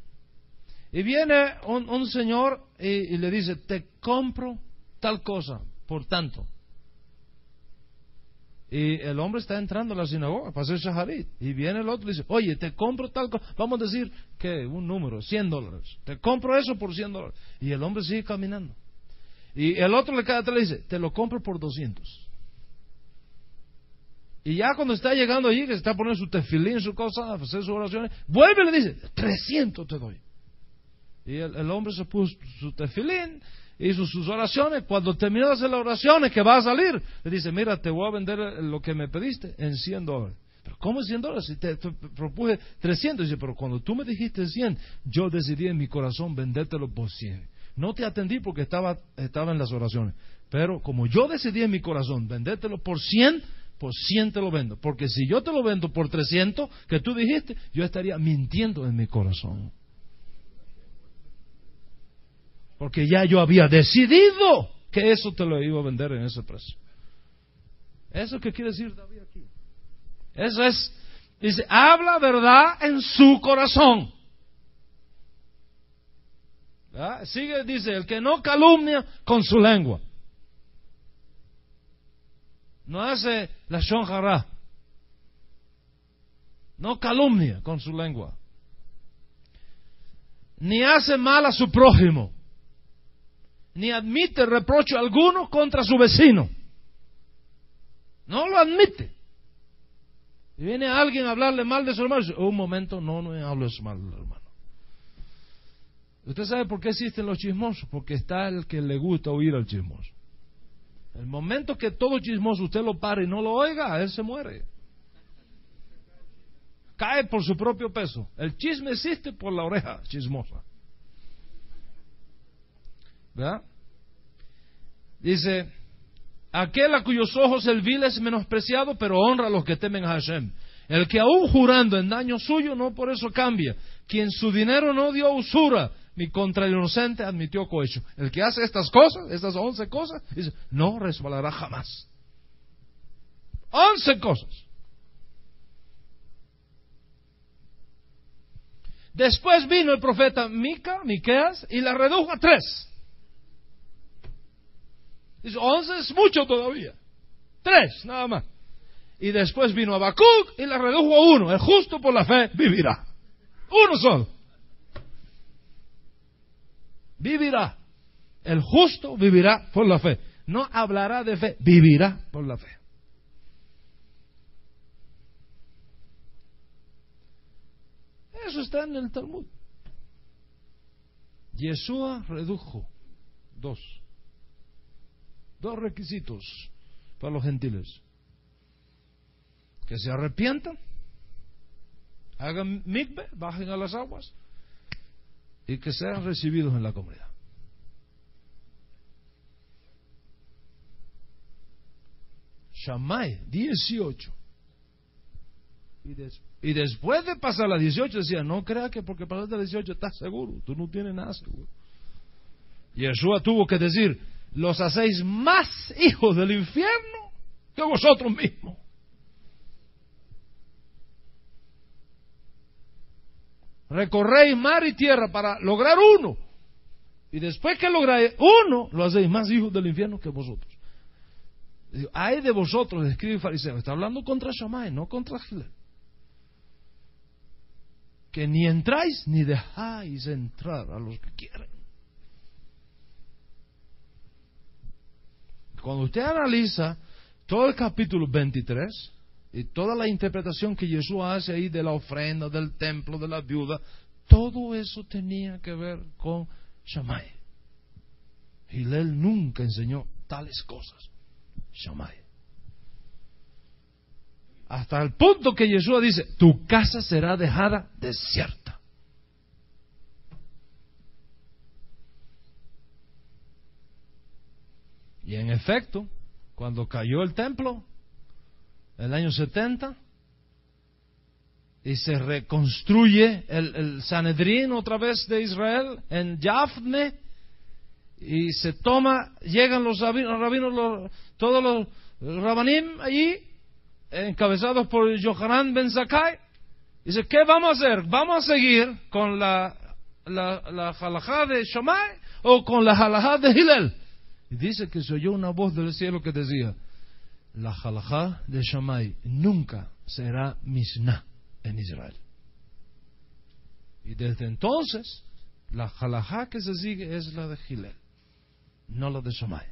Y viene un, señor y, le dice, te compro tal cosa por tanto. Y el hombre está entrando a la sinagoga para hacer shaharit. Y viene el otro y dice, oye, te compro tal cosa. Vamos a decir que un número, 100 dólares. Te compro eso por 100 dólares. Y el hombre sigue caminando. Y el otro le cae atrás y le dice, te lo compro por 200. Y ya cuando está llegando allí, que está poniendo su tefilín, su cosa, hacer sus oraciones, vuelve y le dice, 300 te doy. Y el, hombre se puso su tefilín hizo sus oraciones. Cuando terminó de hacer las oraciones, que va a salir, le dice, mira, te voy a vender lo que me pediste en 100 dólares. Pero ¿cómo 100 dólares? Si te, propuse 300. Dice, pero cuando tú me dijiste 100, yo decidí en mi corazón vendértelo por 100. No te atendí porque estaba, estaba en las oraciones. Pero como yo decidí en mi corazón vendértelo por 100, por 100 te lo vendo. Porque si yo te lo vendo por 300, que tú dijiste, yo estaría mintiendo en mi corazón. Porque ya yo había decidido que eso te lo iba a vender en ese precio. ¿Eso qué quiere decir David aquí? Eso es Dice, habla verdad en su corazón. Sigue, dice, el que no calumnia con su lengua. No hace la shonjara. No calumnia con su lengua. Ni hace mal a su prójimo. Ni admite reproche alguno contra su vecino. No lo admite. Y viene alguien a hablarle mal de su hermano. Un momento, no, no hables mal del hermano. ¿Usted sabe por qué existen los chismosos? Porque está el que le gusta oír al chismoso. El momento que todo chismoso usted lo pare y no lo oiga, él se muere. Cae por su propio peso. El chisme existe por la oreja chismosa. ¿Verdad? Dice, aquel a cuyos ojos el vil es menospreciado, pero honra a los que temen a Hashem. El que aún jurando en daño suyo, no por eso cambia. Quien su dinero no dio usura, ni contra el inocente admitió cohecho. El que hace estas cosas, estas once cosas, dice, no resbalará jamás. Once cosas. Después vino el profeta Mica, Miqueas, y la redujo a tres. Dice, once es mucho todavía. Tres, nada más. Y después vino Habacuc y la redujo a uno. El justo por la fe vivirá. Uno solo vivirá. El justo vivirá por la fe. No hablará de fe, vivirá por la fe. Eso está en el Talmud. Yeshua redujo dos. Dos requisitos para los gentiles. Que se arrepientan, hagan mikve, bajen a las aguas y que sean recibidos en la comunidad. Shammai, 18. Y, después de pasar la 18 decía, no crea que porque pasaste la 18 estás seguro, tú no tienes nada seguro. Yeshua tuvo que decir, los hacéis más hijos del infierno que vosotros mismos. recorréis mar y tierra para lograr uno. Y después que lográis uno, lo hacéis más hijos del infierno que vosotros. Hay de vosotros, escribe el fariseo, está hablando contra Shammai, no contra Gilel. Que ni entráis ni dejáis entrar a los que quieren. Cuando usted analiza todo el capítulo 23, y toda la interpretación que Jesús hace ahí de la ofrenda, del templo, de la viuda, todo eso tenía que ver con Shammai. Hillel nunca enseñó tales cosas. Shammai. Hasta el punto que Jesús dice, tu casa será dejada desierta. Y en efecto, cuando cayó el templo, el año 70 y se reconstruye el, el Sanedrín otra vez de Israel en Yafne y se toma, llegan los rabinos, todos los rabanim allí, encabezados por Yohanan Ben Zakai, dice, ¿qué vamos a hacer? ¿Vamos a seguir con la, la, la halajá de Shammai o con la halajá de Hillel? Y dice que se oyó una voz del cielo que decía, la halajá de Shammai nunca será misna en Israel. Y desde entonces, la halajá que se sigue es la de Gilel, no la de Shammai.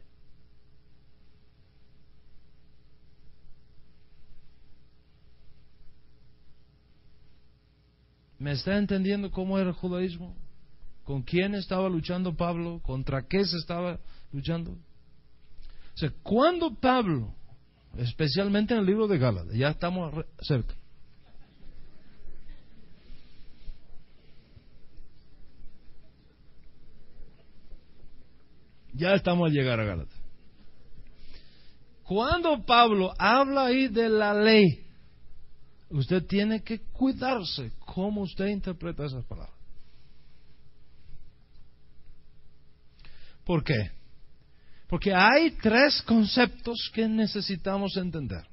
¿Me está entendiendo cómo era el judaísmo? ¿Con quién estaba luchando Pablo? ¿Contra qué se estaba luchando? O sea, cuando Pablo especialmente en el libro de Gálatas. Ya estamos cerca. Ya estamos a llegar a Gálatas. Cuando Pablo habla ahí de la ley, usted tiene que cuidarse cómo usted interpreta esas palabras. ¿Por qué? Porque hay tres conceptos que necesitamos entender.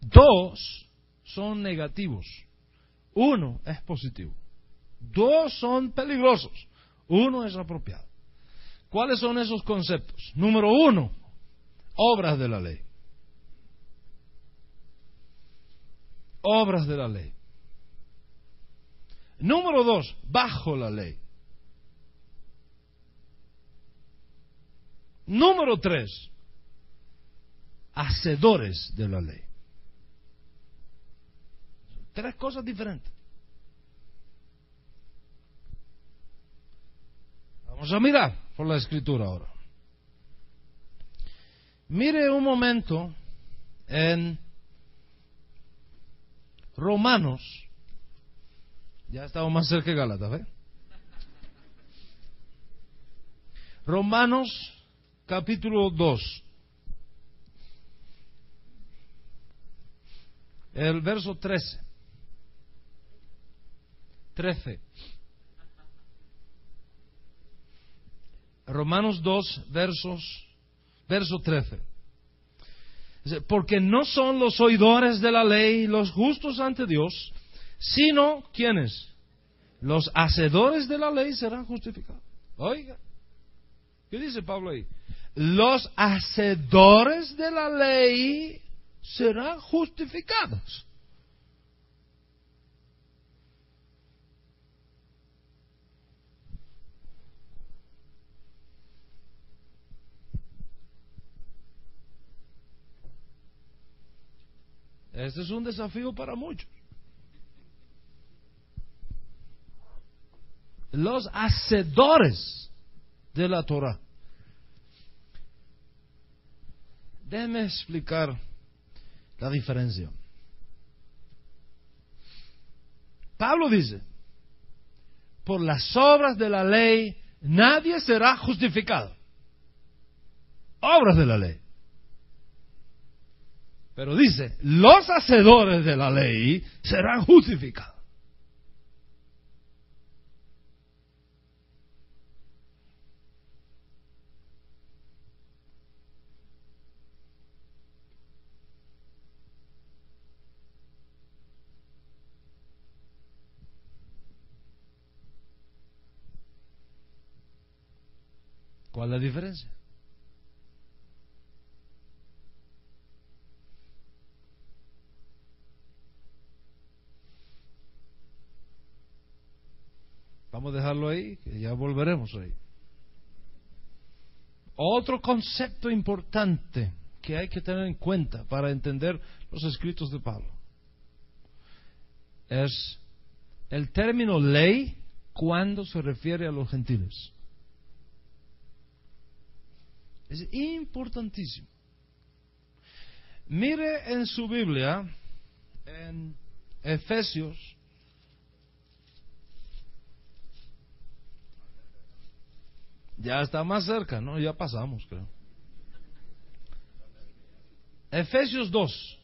Dos son negativos, uno es positivo. Dos son peligrosos, uno es apropiado. ¿Cuáles son esos conceptos? Número uno, obras de la ley. Obras de la ley. Número dos, bajo la ley. Número tres, hacedores de la ley. Tres cosas diferentes. Vamos a mirar por la escritura ahora. Mire un momento en Romanos. Ya estamos más cerca de Gálatas, ¿ve? Romanos capítulo 2. El verso 13. 13. Romanos 2, versos, verso 13. Porque no son los oidores de la ley los justos ante Dios, sino quienes? Los hacedores de la ley serán justificados. Oiga, ¿qué dice Pablo ahí? Los hacedores de la ley serán justificados. Este es un desafío para muchos. Los hacedores de la Torah. Déjeme explicar la diferencia. Pablo dice, por las obras de la ley nadie será justificado. Obras de la ley. Pero dice, los hacedores de la ley serán justificados. ¿Cuál es la diferencia? Vamos a dejarlo ahí, que ya volveremos ahí. Otro concepto importante que hay que tener en cuenta para entender los escritos de Pablo es el término ley cuando se refiere a los gentiles. Es importantísimo. Mire en su Biblia, en Efesios, ya está más cerca, ¿no? Ya pasamos, creo. Efesios 2.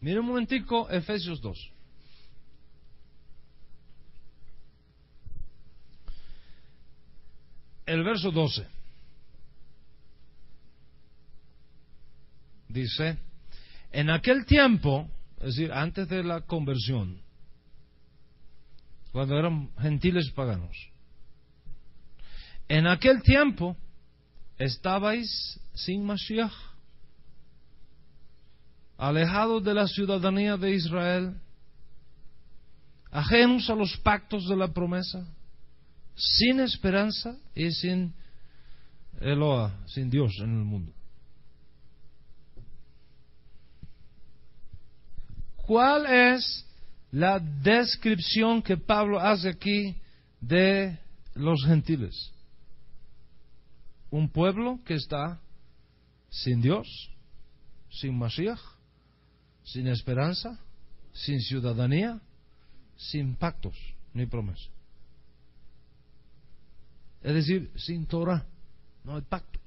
Mire un momentico, Efesios 2. El verso 12. Dice, en aquel tiempo, es decir, antes de la conversión, cuando eran gentiles paganos, en aquel tiempo estabais sin Mashiach, alejados de la ciudadanía de Israel, ajenos a los pactos de la promesa, sin esperanza y sin Eloa, sin Dios en el mundo. ¿Cuál es la descripción que Pablo hace aquí de los gentiles? Un pueblo que está sin Dios, sin Mashiach, sin esperanza, sin ciudadanía, sin pactos ni promesas. Es decir, sin Torah, no hay pacto.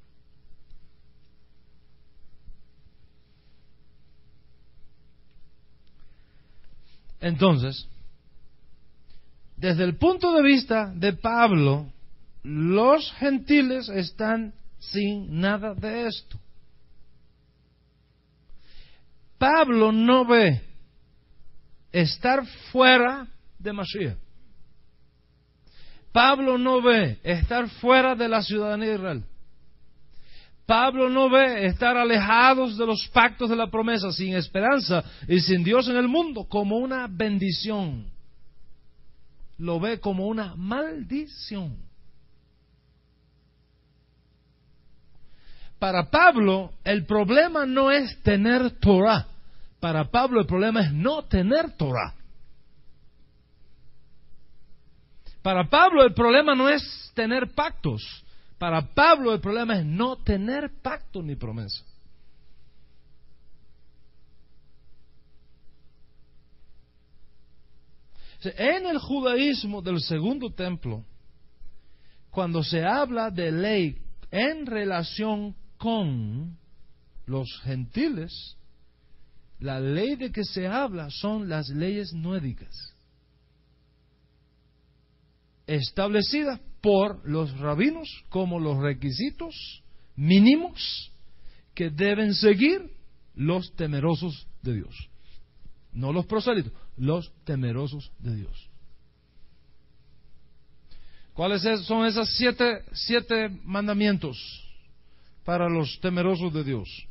Entonces, desde el punto de vista de Pablo, los gentiles están sin nada de esto. Pablo no ve estar fuera de Mashiach. Pablo no ve estar fuera de la ciudadanía de Israel. Pablo no ve estar alejados de los pactos de la promesa, sin esperanza y sin Dios en el mundo, como una bendición. Lo ve como una maldición. Para Pablo, el problema no es tener Torah. Para Pablo, el problema es no tener Torah. Para Pablo el problema no es tener pactos. Para Pablo el problema es no tener pacto ni promesa. En el judaísmo del segundo templo, cuando se habla de ley en relación con los gentiles, la ley de que se habla son las leyes nuédicas establecida por los rabinos como los requisitos mínimos que deben seguir los temerosos de Dios. No los prosélitos, los temerosos de Dios. ¿Cuáles son esos siete, siete mandamientos para los temerosos de Dios?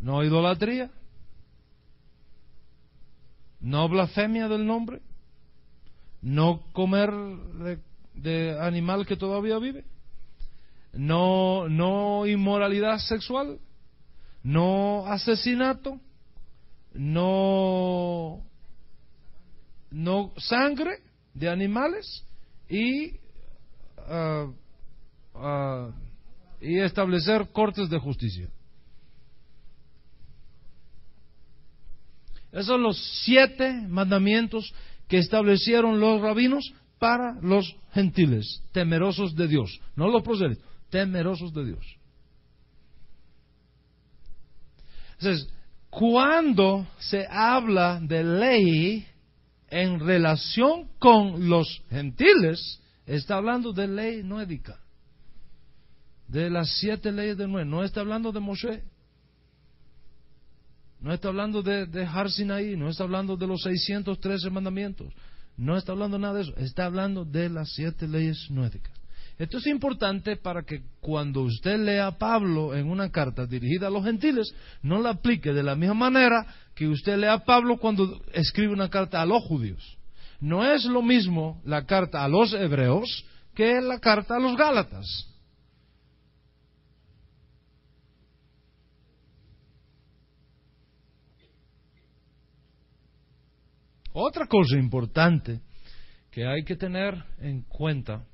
No idolatría, no blasfemia del nombre, no comer de, animal que todavía vive, no, no inmoralidad sexual, no asesinato, no, no sangre de animales y, ah, ah, y establecer cortes de justicia. Esos son los siete mandamientos que establecieron los rabinos para los gentiles, temerosos de Dios, no los prosélitos, temerosos de Dios. Entonces, cuando se habla de ley en relación con los gentiles, está hablando de ley noédica, de las siete leyes de Noé, no está hablando de Moshe. No está hablando de, de Har Sinaí, no está hablando de los 613 mandamientos, no está hablando nada de eso, está hablando de las siete leyes noéticas. Esto es importante para que cuando usted lea a Pablo en una carta dirigida a los gentiles, no la aplique de la misma manera que usted lea a Pablo cuando escribe una carta a los judíos. No es lo mismo la carta a los hebreos que la carta a los gálatas. Otra cosa importante que hay que tener en cuenta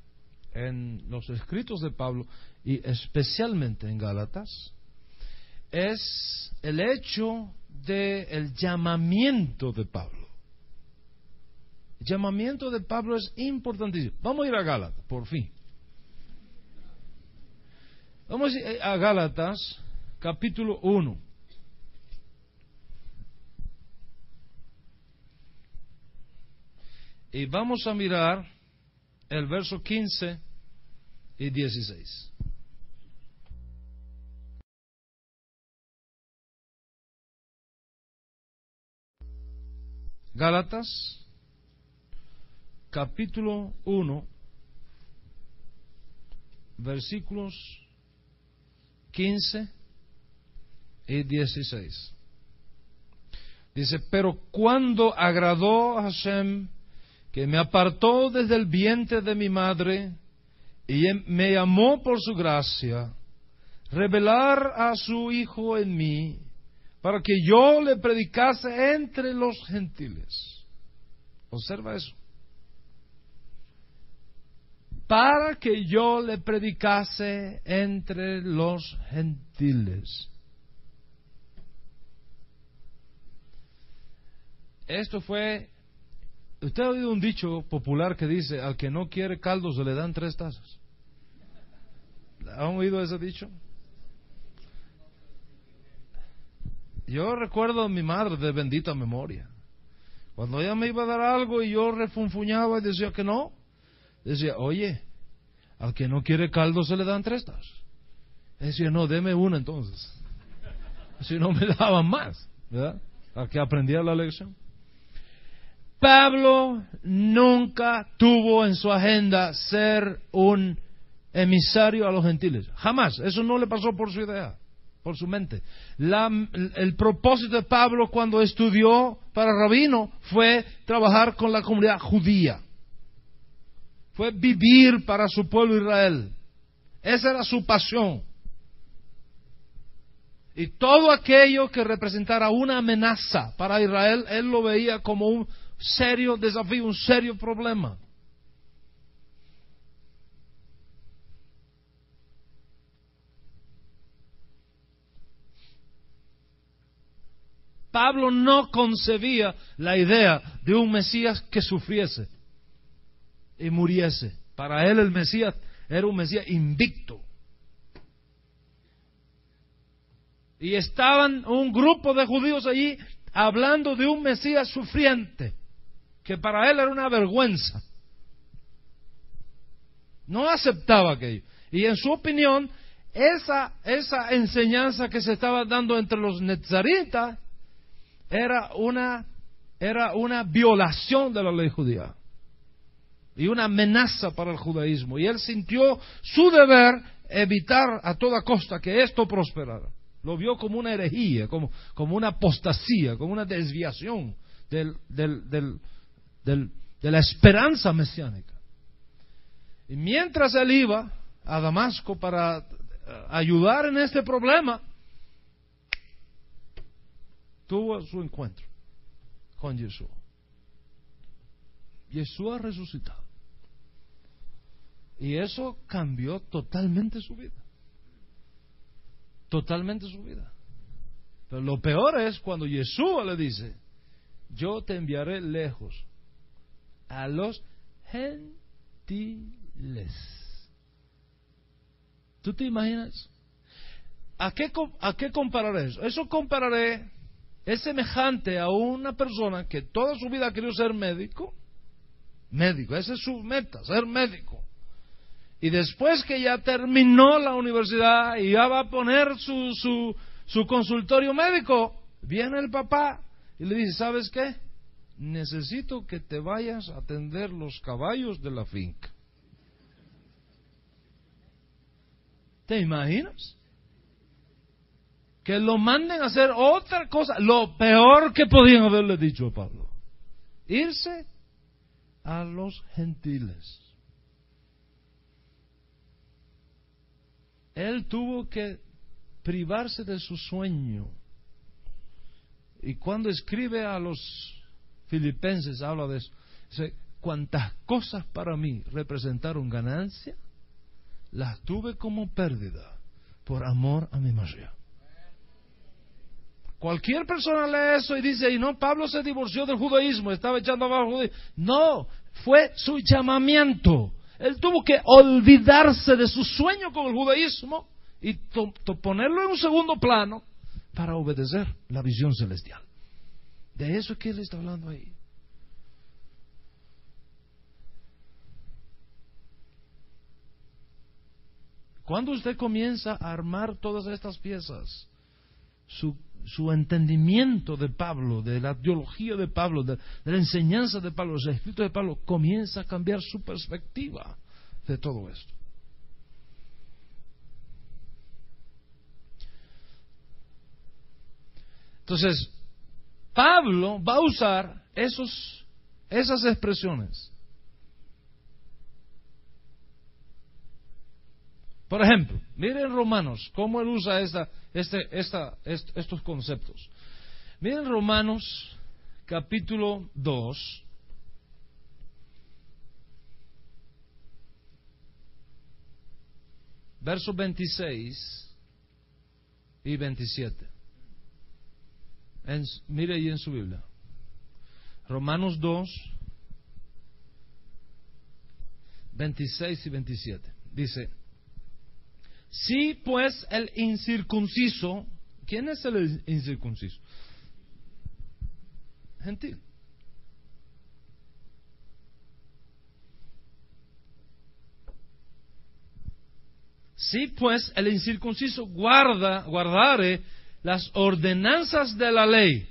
en los escritos de Pablo y especialmente en Gálatas es el hecho del llamamiento de Pablo. El llamamiento de Pablo es importantísimo. Vamos a ir a Gálatas, por fin. Vamos a Gálatas, capítulo 1. Y vamos a mirar el verso 15 y 16. Gálatas, capítulo 1, versículos 15 y 16. Dice, pero cuando agradó a Hashem que me apartó desde el vientre de mi madre y em, me llamó por su gracia, revelar a su Hijo en mí, para que yo le predicase entre los gentiles. Observa eso. Para que yo le predicase entre los gentiles. Esto fue Usted ha oído un dicho popular que dice, al que no quiere caldo se le dan tres tazas. ¿Han oído ese dicho? Yo recuerdo a mi madre de bendita memoria. Cuando ella me iba a dar algo y yo refunfuñaba y decía que no, decía, oye, al que no quiere caldo se le dan tres tazas. Decía, no, deme una entonces. si no me daban más, ¿verdad? A que aprendía la lección. Pablo nunca tuvo en su agenda ser un emisario a los gentiles. Jamás. Eso no le pasó por su idea, por su mente. el propósito de Pablo cuando estudió para rabino fue trabajar con la comunidad judía. Fue vivir para su pueblo Israel. Esa era su pasión. Y todo aquello que representara una amenaza para Israel, él lo veía como un serio desafío, un serio problema. Pablo no concebía la idea de un Mesías que sufriese y muriese. Para él el Mesías era un Mesías invicto. Y estaban un grupo de judíos allí hablando de un Mesías sufriente, que para él era una vergüenza. No aceptaba aquello. Y en su opinión, esa, esa enseñanza que se estaba dando entre los nezaritas era una, era una violación de la ley judía y una amenaza para el judaísmo. Y él sintió su deber evitar a toda costa que esto prosperara. Lo vio como una herejía, como, como una apostasía, como una desviación del, del, del, de la esperanza mesiánica. Y mientras él iba a Damasco para eh, ayudar en este problema, tuvo su encuentro con Jesús. Jesús resucitado. Y eso cambió totalmente su vida. Totalmente su vida. Pero lo peor es cuando Jesús le dice, yo te enviaré lejos a los gentiles. ¿Tú te imaginas? ¿A qué, ¿A qué compararé eso? Eso compararé es semejante a una persona que toda su vida ha querido ser médico, médico, esa es su meta, ser médico. Y después que ya terminó la universidad y ya va a poner su, su, su consultorio médico, viene el papá y le dice, ¿sabes qué? Necesito que te vayas a atender los caballos de la finca. ¿Te imaginas? que lo manden a hacer otra cosa, lo peor que podían haberle dicho a Pablo, irse a los gentiles. Él tuvo que privarse de su sueño. Y cuando escribe a los filipenses habla de eso. Cuantas cosas para mí representaron ganancia, las tuve como pérdida por amor a mi Mashiach. Cualquier persona lee eso y dice, y no, Pablo se divorció del judaísmo, estaba echando abajo judaísmo. No, fue su llamamiento. Él tuvo que olvidarse de su sueño con el judaísmo y ponerlo en un segundo plano para obedecer la visión celestial. De eso es que él está hablando ahí. Cuando usted comienza a armar todas estas piezas, su su entendimiento de Pablo, de la teología de Pablo, de, la enseñanza de Pablo, de los escritos de Pablo, comienza a cambiar su perspectiva de todo esto. Entonces, Pablo va a usar esos, esas expresiones Por ejemplo, miren Romanos, cómo él usa esta, este, esta, estos conceptos. Miren Romanos capítulo 2. Versos 26 y 27. Mire ahí en su Biblia. Romanos 2, 26 y 27. Dice, si pues el incircunciso, ¿quién es el incircunciso? Gentil. Si pues el incircunciso guarda, guardare las ordenanzas de la ley.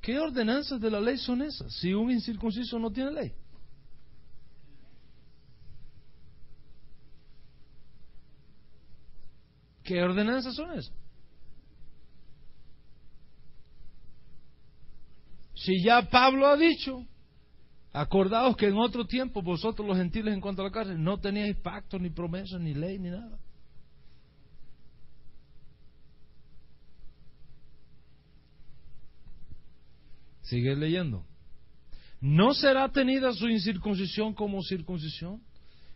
¿Qué ordenanzas de la ley son esas si un incircunciso no tiene ley? ¿Qué ordenanzas son esas? Si ya Pablo ha dicho, acordaos que en otro tiempo vosotros los gentiles en cuanto a la cárcel no teníais pacto, ni promesa, ni ley, ni nada. Sigue leyendo. No será tenida su incircuncisión como circuncisión.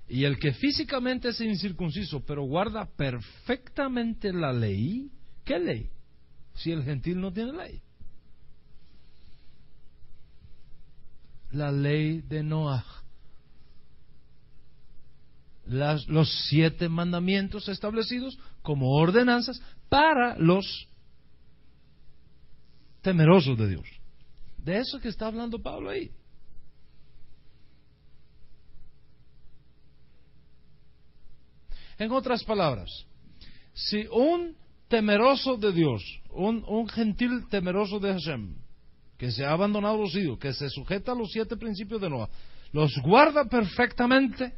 Y el que físicamente es incircunciso, pero guarda perfectamente la ley, ¿qué ley? Si el gentil no tiene ley. La ley de Noah. los siete mandamientos establecidos como ordenanzas para los temerosos de Dios. De eso que está hablando Pablo ahí. En otras palabras, si un temeroso de Dios, un, gentil temeroso de Hashem, que se ha abandonado los hijos, que se sujeta a los siete principios de Noah, los guarda perfectamente,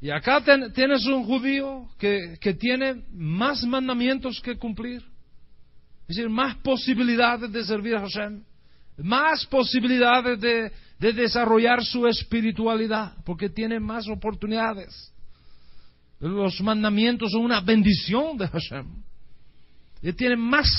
y acá tienes un judío que, que, tiene más mandamientos que cumplir, es decir, más posibilidades de servir a Hashem, más posibilidades de, de desarrollar su espiritualidad, porque tiene más oportunidades. Los mandamientos son una bendición de Hashem. Y tiene más